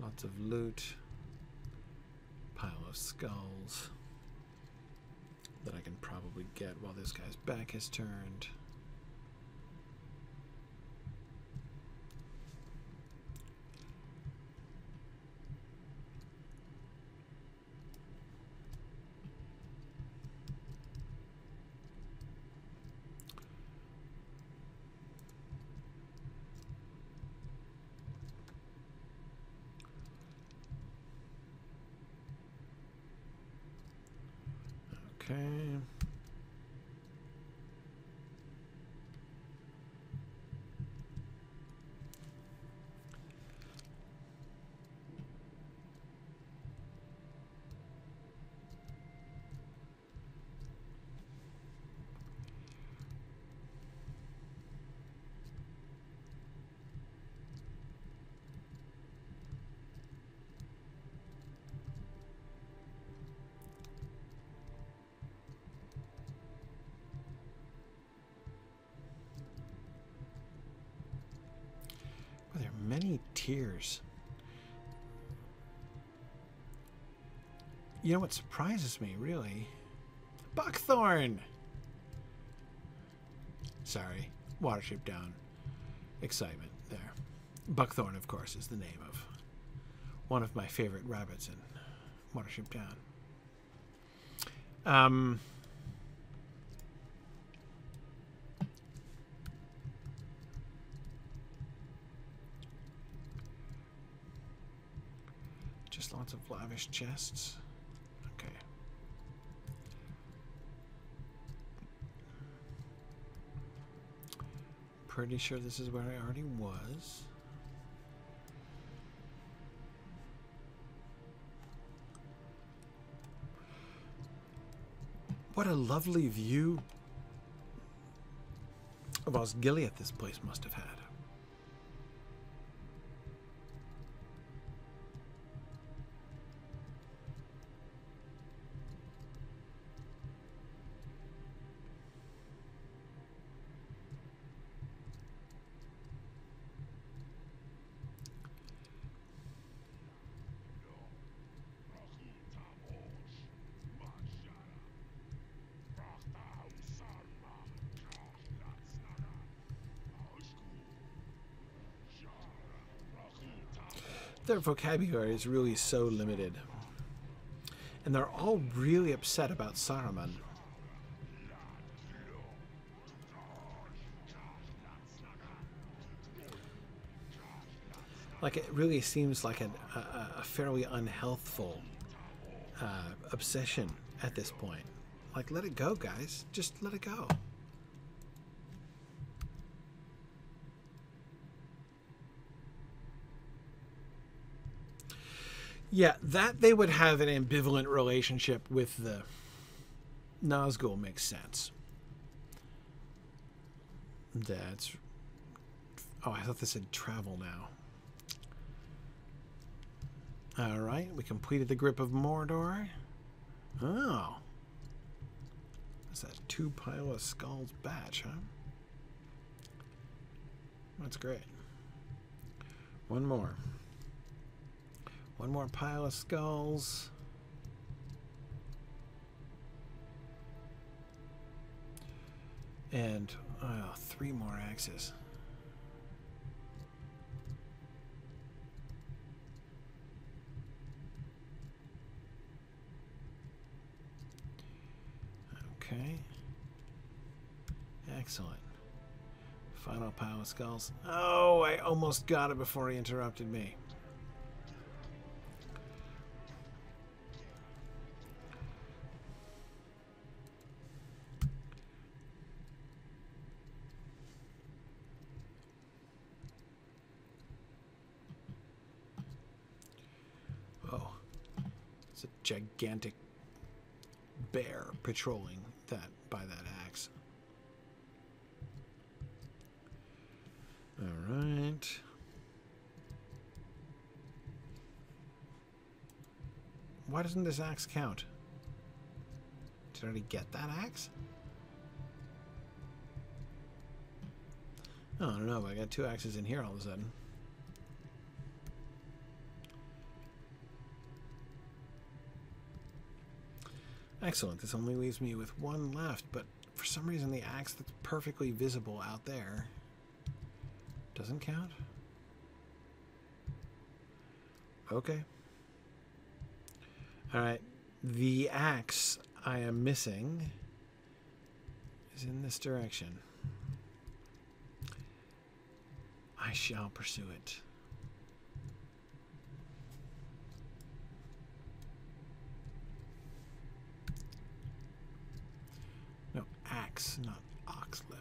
Lots of loot. Pile of skulls that I can probably get while this guy's back is turned. You know what surprises me, really? Buckthorn! Sorry, Watership Down. Excitement there. Buckthorn, of course, is the name of one of my favorite rabbits in Watership Down. Um, just lots of lavish chests. Pretty sure this is where I already was. What a lovely view of Osgiliath this place must have had. Vocabulary is really so limited. And they're all really upset about Saruman. Like it really seems like a, a fairly unhealthful uh, obsession at this point. Like, let it go, guys. Just let it go. Yeah, that they would have an ambivalent relationship with the Nazgul makes sense. That's. Oh, I thought this said travel now. All right, we completed the grip of Mordor. Oh. That's that two pile of skulls batch, huh? That's great. One more. One more pile of skulls. And oh, three more axes. Okay. Excellent. Final pile of skulls. Oh, I almost got it before he interrupted me. Gigantic bear patrolling that by that axe. All right. Why doesn't this axe count? Did I already get that axe? Oh, I don't know. I got two axes in here all of a sudden. Excellent. This only leaves me with one left, but for some reason the axe that's perfectly visible out there doesn't count. Okay. Alright. The axe I am missing is in this direction. I shall pursue it. No, axe, not oxlip.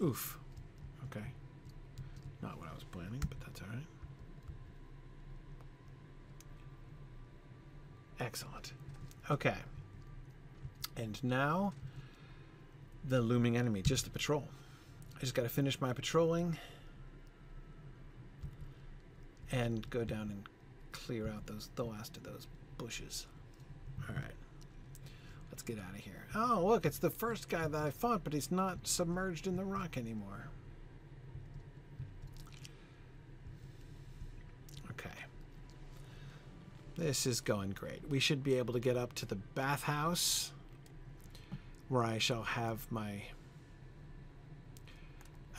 Oof. Okay. Not what I was planning, but that's alright. Excellent. Okay. And now, the looming enemy, just the patrol. I just got to finish my patrolling and go down and clear out those the last of those bushes. All right. Let's get out of here. Oh, look, it's the first guy that I fought, but he's not submerged in the rock anymore. Okay. This is going great. We should be able to get up to the bathhouse where I shall have my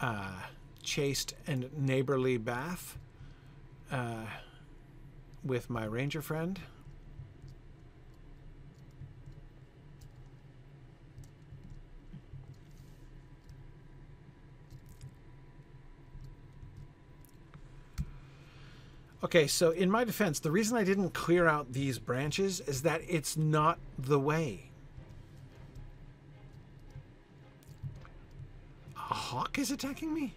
uh, chaste and neighborly bath uh, with my ranger friend. Okay, so in my defense, the reason I didn't clear out these branches is that it's not the way. A hawk is attacking me?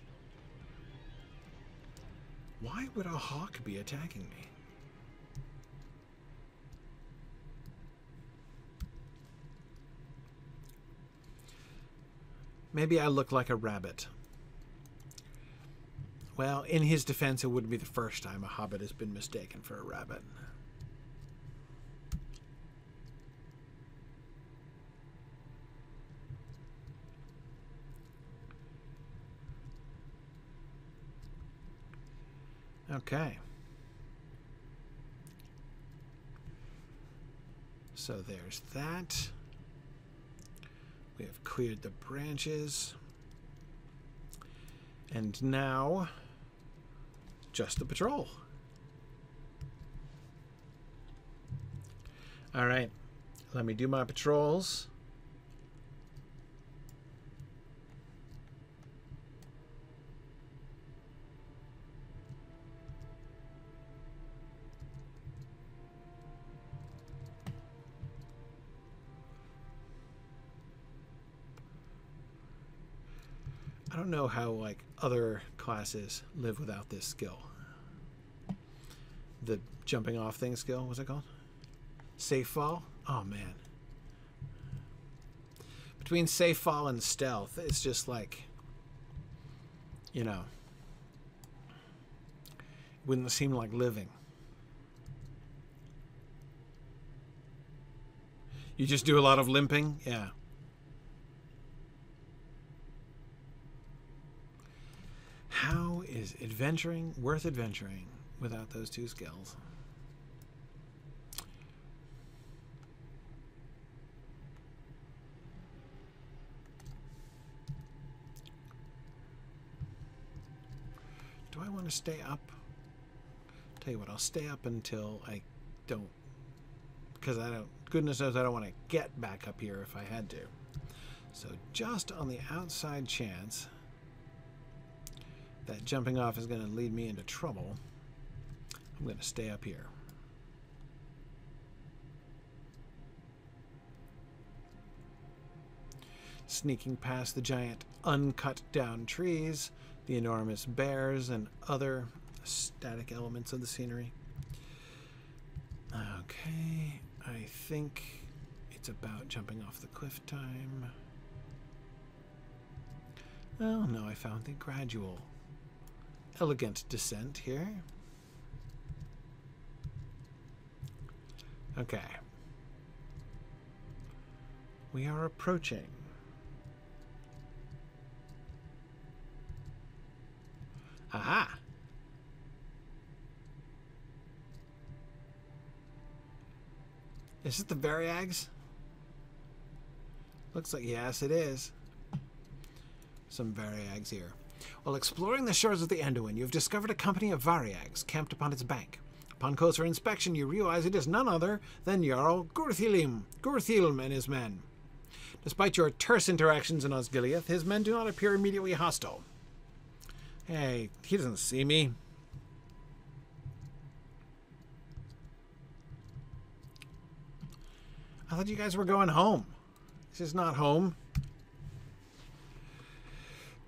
Why would a hawk be attacking me? Maybe I look like a rabbit. Well, in his defense, it wouldn't be the first time a hobbit has been mistaken for a rabbit. Okay. So there's that. We have cleared the branches. And now, just the patrol. All right. Let me do my patrols. Know how like other classes live without this skill. The jumping off thing skill, what's it called? Safe fall? Oh man. Between safe fall and stealth, it's just like you know wouldn't seem like living. You just do a lot of limping? Yeah. Is adventuring worth adventuring without those two skills? Do I want to stay up? Tell you what, I'll stay up until I don't. Because I don't. Goodness knows I don't want to get back up here if I had to. So, just on the outside chance that jumping off is going to lead me into trouble, I'm going to stay up here. Sneaking past the giant uncut down trees, the enormous bears, and other static elements of the scenery. Okay, I think it's about jumping off the cliff time. Oh no, I found the gradual, elegant descent here. Okay. We are approaching. Aha! Is it the Variags? Looks like, yes, it is. Some Variags here. While exploring the shores of the Anduin, you have discovered a company of Variags camped upon its bank. Upon closer inspection, you realize it is none other than Jarl Gurthilim, Gurthilm and his men. Despite your terse interactions in Osgiliath, his men do not appear immediately hostile. Hey, he doesn't see me. I thought you guys were going home. This is not home.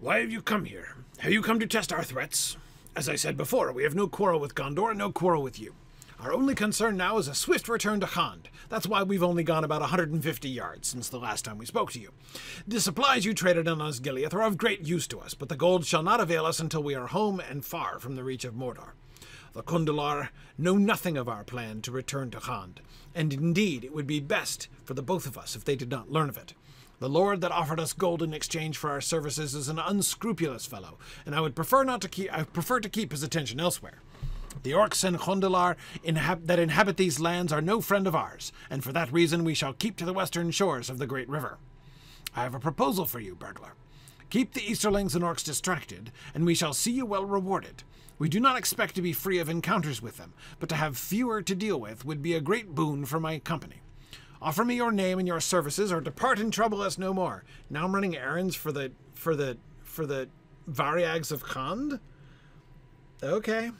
Why have you come here? Have you come to test our threats? As I said before, we have no quarrel with Gondor and no quarrel with you. Our only concern now is a swift return to Khand. That's why we've only gone about 150 yards since the last time we spoke to you. The supplies you traded in Osgiliath are of great use to us, but the gold shall not avail us until we are home and far from the reach of Mordor. The Khundolar know nothing of our plan to return to Khand, and indeed it would be best for the both of us if they did not learn of it. The lord that offered us gold in exchange for our services is an unscrupulous fellow, and I would prefer not to keep I prefer to keep his attention elsewhere. The orcs and Khundolar inhab- that inhabit these lands are no friend of ours, and for that reason we shall keep to the western shores of the great river. I have a proposal for you, burglar. Keep the Easterlings and orcs distracted, and we shall see you well rewarded. We do not expect to be free of encounters with them, but to have fewer to deal with would be a great boon for my company. Offer me your name and your services, or depart and trouble us no more. Now I'm running errands for the for the for the Variags of Khand. Okay.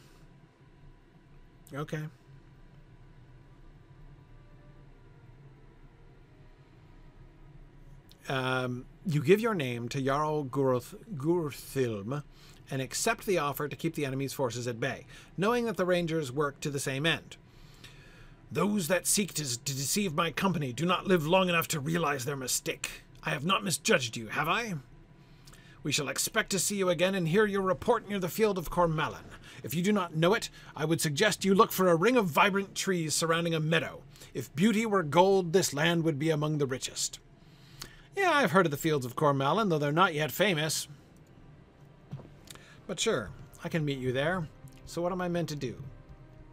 Okay. Um, you give your name to Jarl Gurth- Gurthilm and accept the offer to keep the enemy's forces at bay, knowing that the Rangers work to the same end. Those that seek to, to deceive my company do not live long enough to realize their mistake. I have not misjudged you, have I? We shall expect to see you again and hear your report near the field of Cormallen. If you do not know it, I would suggest you look for a ring of vibrant trees surrounding a meadow. If beauty were gold, this land would be among the richest. Yeah, I've heard of the fields of Cormallen, though they're not yet famous. But sure, I can meet you there. So what am I meant to do?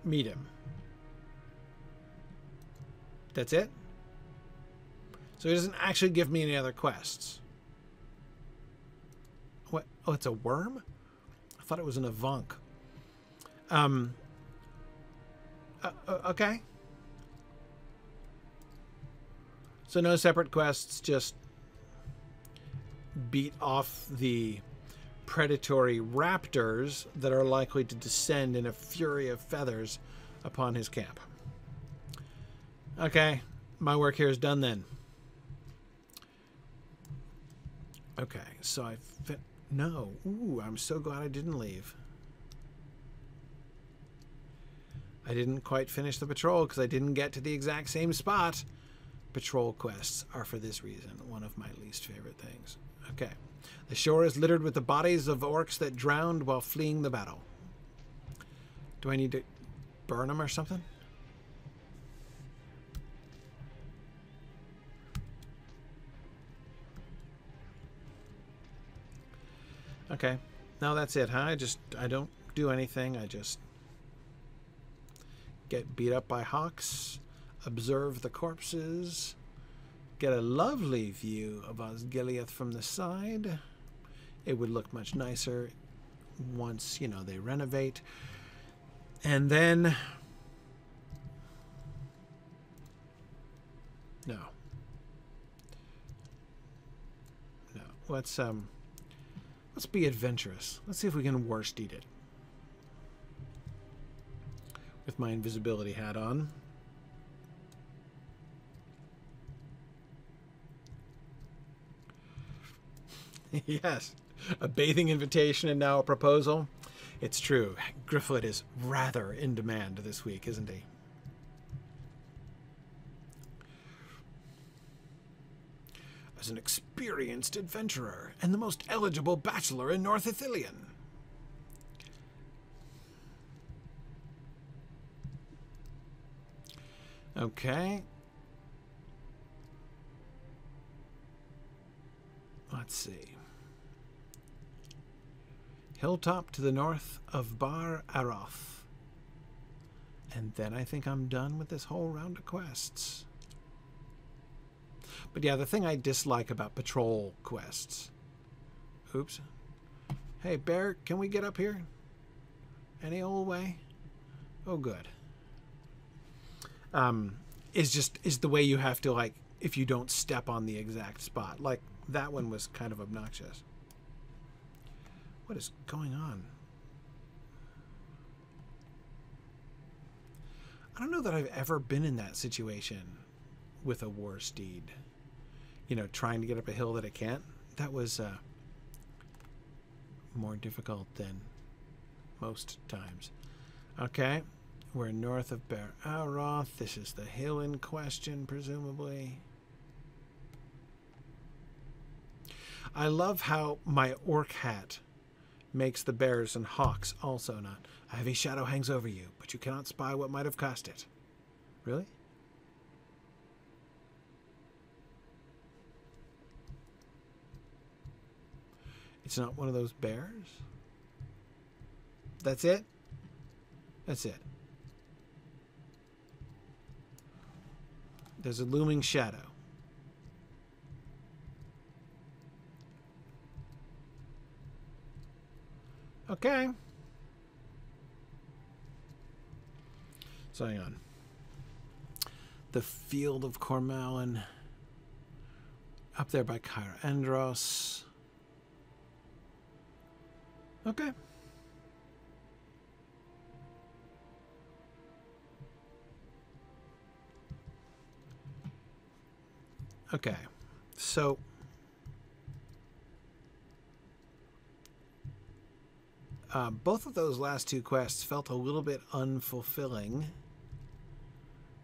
Meet him. That's it? So he doesn't actually give me any other quests. What? Oh, it's a worm? I thought it was an avunk. Um. Uh, uh, okay. So no separate quests, just beat off the predatory raptors that are likely to descend in a fury of feathers upon his camp. Okay, my work here is done then. Okay, so I fi- no. Ooh, I'm so glad I didn't leave. I didn't quite finish the patrol because I didn't get to the exact same spot. Patrol quests are for this reason one of my least favorite things. Okay. The shore is littered with the bodies of orcs that drowned while fleeing the battle. Do I need to burn them or something? Okay. No, that's it, huh? I just I don't do anything. I just get beat up by hawks, observe the corpses, get a lovely view of Osgiliath from the side. It would look much nicer once, you know, they renovate. And then No. No. Let's um let's be adventurous. Let's see if we can worst eat it. With my invisibility hat on. yes. A bathing invitation and now a proposal. It's true. Gryfflet is rather in demand this week, isn't he? As an experienced adventurer and the most eligible bachelor in North Ithilien. Okay. Let's see. Hilltop to the north of Bar Aroth. And then I think I'm done with this whole round of quests. But yeah, the thing I dislike about patrol quests. Oops. Hey, Bear, can we get up here? Any old way? Oh, good. Um, is just is the way you have to like if you don't step on the exact spot. Like that one was kind of obnoxious. What is going on? I don't know that I've ever been in that situation with a war steed you know, trying to get up a hill that it can't. That was uh, more difficult than most times. Okay, we're north of Bar Aroth. This is the hill in question, presumably. I love how my orc hat makes the bears and hawks also not. A heavy shadow hangs over you, but you cannot spy what might have caused it. Really? It's not one of those bears? That's it? That's it. There's a looming shadow. Okay. So hang on. The field of Cormallen. Up there by Cair Andros. Okay. Okay. So uh, both of those last two quests felt a little bit unfulfilling.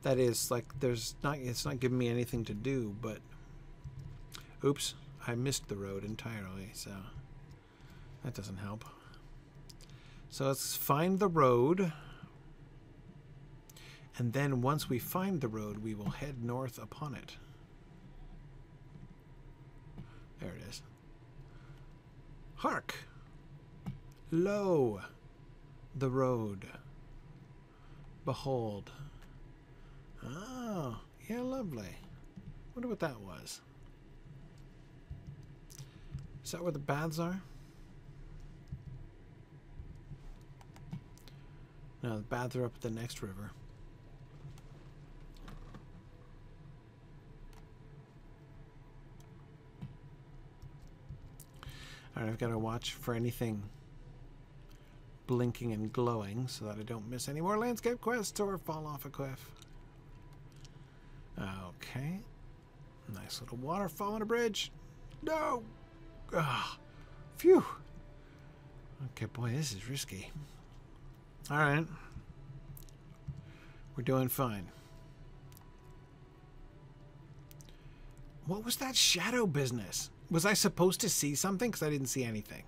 That is, like, there's not, it's not giving me anything to do, but oops, I missed the road entirely, so. That doesn't help. So let's find the road. And then once we find the road, we will head north upon it. There it is. Hark! Lo! The road. Behold. Oh, yeah, lovely. Wonder what that was. Is that where the baths are? No, the baths are up at the next river. Alright, I've got to watch for anything blinking and glowing so that I don't miss any more landscape quests or fall off a cliff. Okay. Nice little waterfall on a bridge. No! Ah, phew. Okay, boy, this is risky. All right. We're doing fine. What was that shadow business? Was I supposed to see something? Because I didn't see anything.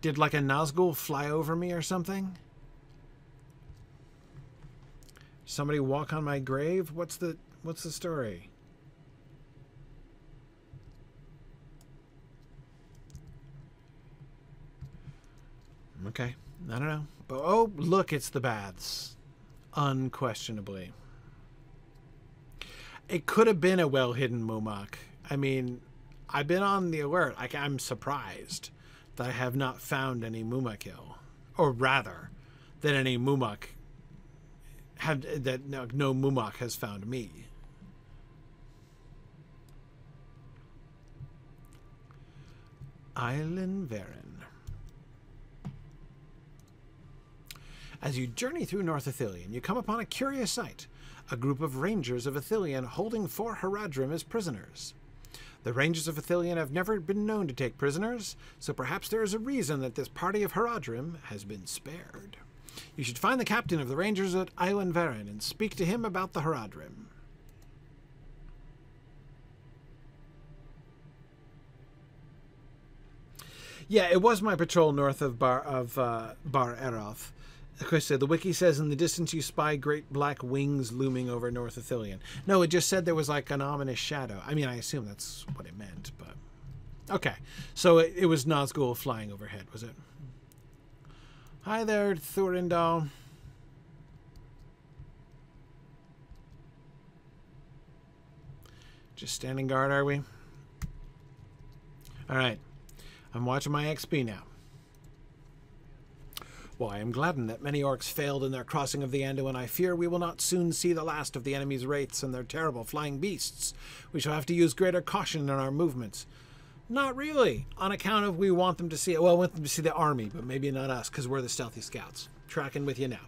Did like a Nazgul fly over me or something? Somebody walk on my grave? What's the what's the story? Okay. I don't know. But oh, look, it's the baths. Unquestionably. It could have been a well hidden Mumak. I mean, I've been on the alert. I, am surprised that I have not found any Mûmakil. Or rather, that any Mumak that no, no Mumak has found me. Island Varen. As you journey through North Ithilien, you come upon a curious sight a group of rangers of Ithilien holding four Haradrim as prisoners. The rangers of Ithilien have never been known to take prisoners, so perhaps there is a reason that this party of Haradrim has been spared. You should find the captain of the rangers at Island Varen and speak to him about the Haradrim. Yeah, it was my patrol north of Bar of uh, Bar Eroth. Of course, the wiki says in the distance you spy great black wings looming over North Ithilien. No, it just said there was like an ominous shadow. I mean, I assume that's what it meant, but okay. So it, it was Nazgul flying overhead, was it? Hi there, Thurindal. Just standing guard, are we? All right. I'm watching my XP now. Well, I am gladdened that many orcs failed in their crossing of the Anduin. And I fear we will not soon see the last of the enemy's wraiths and their terrible flying beasts. We shall have to use greater caution in our movements. Not really, on account of we want them to see. Well, want them to see the army, but maybe not us, because we're the stealthy scouts. Tracking with you now.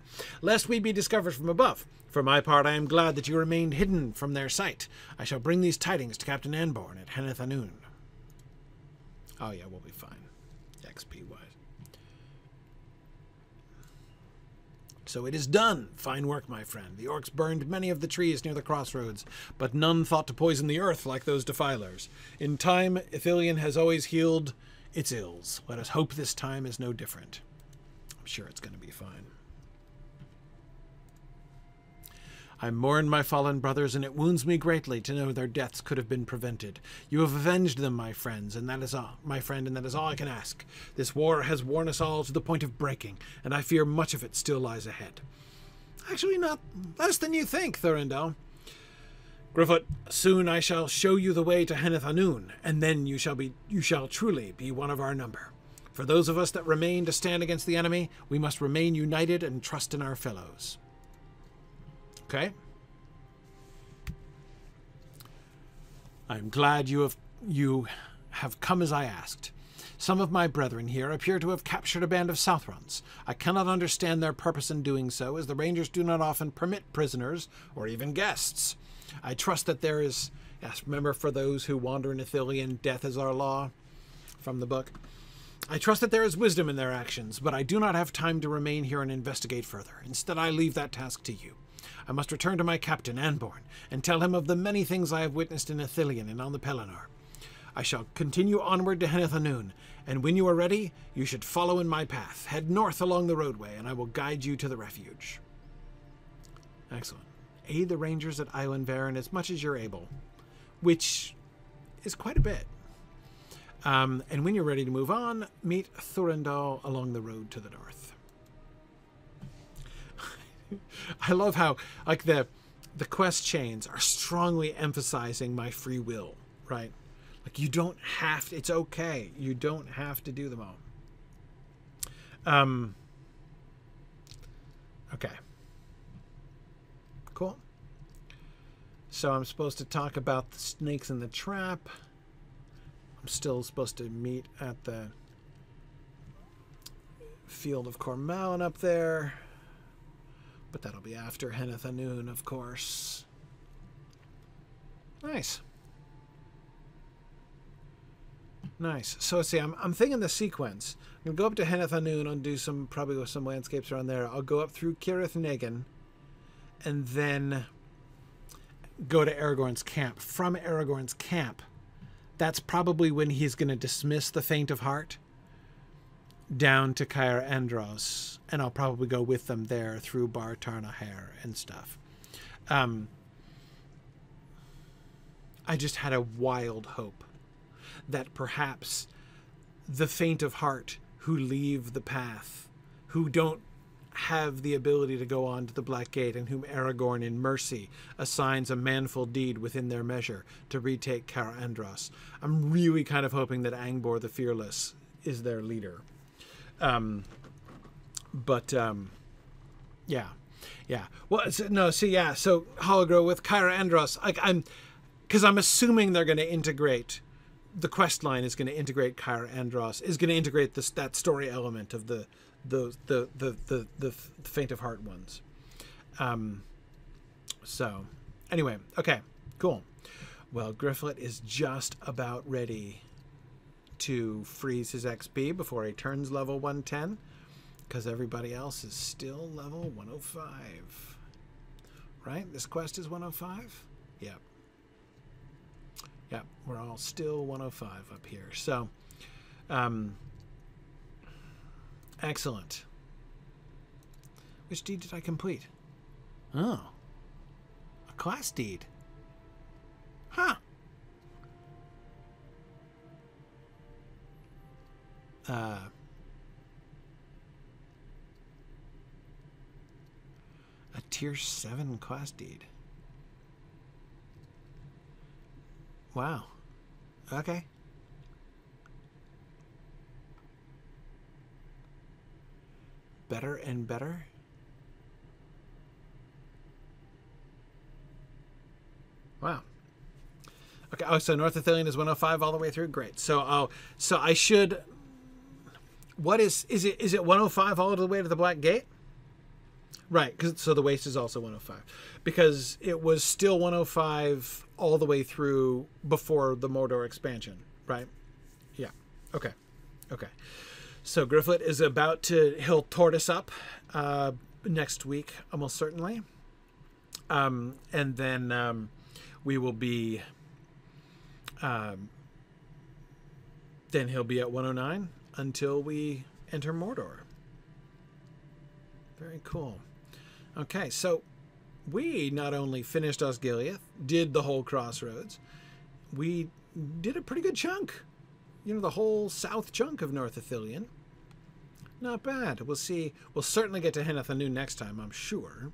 Lest we be discovered from above. For my part, I am glad that you remained hidden from their sight. I shall bring these tidings to Captain Anborn at Henneth Annûn. Oh yeah, we'll be fine. XP wise. So it is done. Fine work, my friend. The orcs burned many of the trees near the crossroads, but none thought to poison the earth like those defilers. In time, Ithilien has always healed its ills. Let us hope this time is no different. I'm sure it's going to be fine. I mourn my fallen brothers, and it wounds me greatly to know their deaths could have been prevented. You have avenged them, my friends, and that is all, my friend, and that is all I can ask. This war has worn us all to the point of breaking, and I fear much of it still lies ahead. Actually, not less than you think, Thurindal. Gryfflet, soon I shall show you the way to Henneth Annûn, and then you shall be you shall truly be one of our number. For those of us that remain to stand against the enemy, we must remain united and trust in our fellows. Okay. I'm glad you have you have come as I asked. Some of my brethren here appear to have captured a band of Southrons. I cannot understand their purpose in doing so, as the Rangers do not often permit prisoners or even guests. I trust that there is yes, remember for those who wander in Ithilien, death is our law from the book. I trust that there is wisdom in their actions, but I do not have time to remain here and investigate further. Instead, I leave that task to you. I must return to my captain, Anborn, and tell him of the many things I have witnessed in Ithilien and on the Pelennor. I shall continue onward to Henneth Annûn, and when you are ready, you should follow in my path. Head north along the roadway, and I will guide you to the refuge. Excellent. Aid the rangers at Island Varen as much as you're able, which is quite a bit. Um, and when you're ready to move on, meet Thurindal along the road to the north. I love how like the the quest chains are strongly emphasizing my free will, right? Like you don't have to, it's okay. You don't have to do them all. Um Okay. Cool. So I'm supposed to talk about the snakes in the trap. I'm still supposed to meet at the field of Cormallen up there. But that'll be after Henneth Annûn, of course. Nice. Nice. So see, I'm, I'm thinking the sequence. I'm going to go up to Henneth Annûn and do some, probably with some landscapes around there. I'll go up through Cirith Negin and then go to Aragorn's camp. From Aragorn's camp, that's probably when he's going to dismiss the Faint of Heart down to Cair Andros, and I'll probably go with them there through Bar Tarnaher and stuff. Um, I just had a wild hope that perhaps the faint of heart who leave the path who don't have the ability to go on to the Black Gate, and whom Aragorn, in mercy, assigns a manful deed within their measure to retake Cair Andros. I'm really kind of hoping that Angbor the Fearless is their leader. Um, but um, yeah, yeah. Well, so, no. See, yeah. So Hologro with Cair Andros, like I'm, because I'm assuming they're going to integrate. The quest line is going to integrate Cair Andros. Is going to integrate this that story element of the the the the the, the, the faint of heart ones. Um. So, anyway, okay, cool. Well, Gryfflet is just about ready to freeze his XP before he turns level 110 because everybody else is still level 105. Right? This quest is 105? Yep. Yep, we're all still 105 up here. So, um, excellent. Which deed did I complete? Oh, a class deed. Huh. Uh, a tier 7 class deed. Wow. Okay. Better and better. Wow. Okay. Oh, so North Ithilien is 105 all the way through. Great. So, oh, so I should. What is is it? Is it 105 all the way to the Black Gate? Right. Because so the waste is also 105 because it was still 105 all the way through before the Mordor expansion. Right. Yeah. Okay. Okay. So Gryfflet is about to he'll tortoise up uh, next week, almost certainly, um, and then um, we will be. Um, then he'll be at 109 until we enter Mordor. Very cool. Okay, so we not only finished Osgiliath, did the whole crossroads, we did a pretty good chunk. You know, the whole south chunk of North Ithilien. Not bad. We'll see. We'll certainly get to Henneth Annûn next time, I'm sure.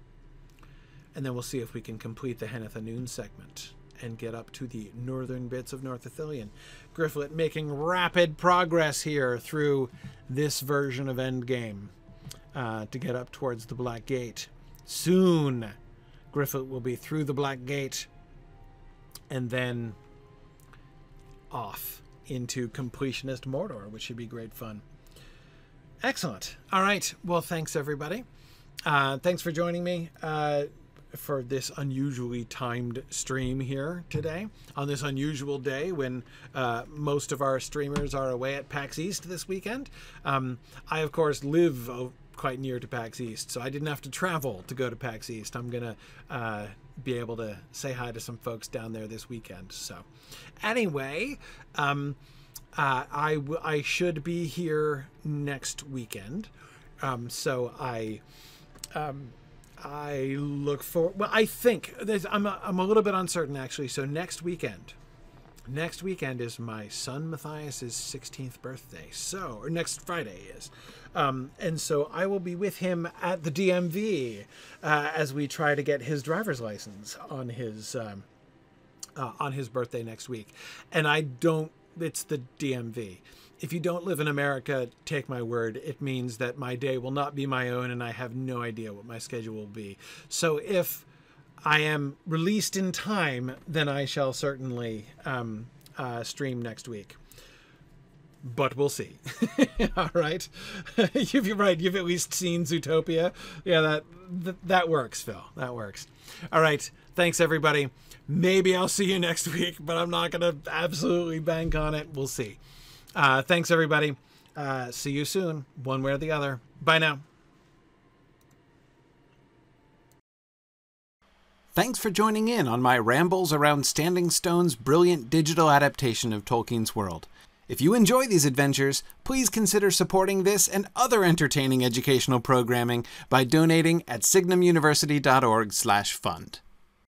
And then we'll see if we can complete the Henneth Annûn segment and get up to the northern bits of North Ithilien. Gryfflet making rapid progress here through this version of Endgame uh, to get up towards the Black Gate. Soon, Gryfflet will be through the Black Gate and then off into completionist Mordor, which should be great fun. Excellent. All right. Well, thanks everybody. Uh, thanks for joining me. Uh, for this unusually timed stream here today on this unusual day when uh, most of our streamers are away at PAX East this weekend. Um, I, of course, live quite near to PAX East, so I didn't have to travel to go to PAX East. I'm going to uh, be able to say hi to some folks down there this weekend. So, anyway, um, uh, I, I should be here next weekend. Um, so I. Um, I look for. Well, I think I'm a, I'm a little bit uncertain actually. So next weekend, next weekend is my son Matthias's 16th birthday. So or next Friday is, um, and so I will be with him at the DMV uh, as we try to get his driver's license on his um, uh, on his birthday next week. And I don't. It's the DMV if you don't live in America, take my word, it means that my day will not be my own and I have no idea what my schedule will be. So if I am released in time, then I shall certainly um, uh, stream next week. But we'll see. All right, you're right. You've at least seen Zootopia. Yeah, that, that that works, Phil. That works. All right. Thanks, everybody. Maybe I'll see you next week, but I'm not gonna absolutely bank on it. We'll see. Uh, thanks, everybody. Uh, see you soon, one way or the other. Bye now. Thanks for joining in on my rambles around Standing Stone's brilliant digital adaptation of Tolkien's world. If you enjoy these adventures, please consider supporting this and other entertaining educational programming by donating at signumuniversity.org/fund.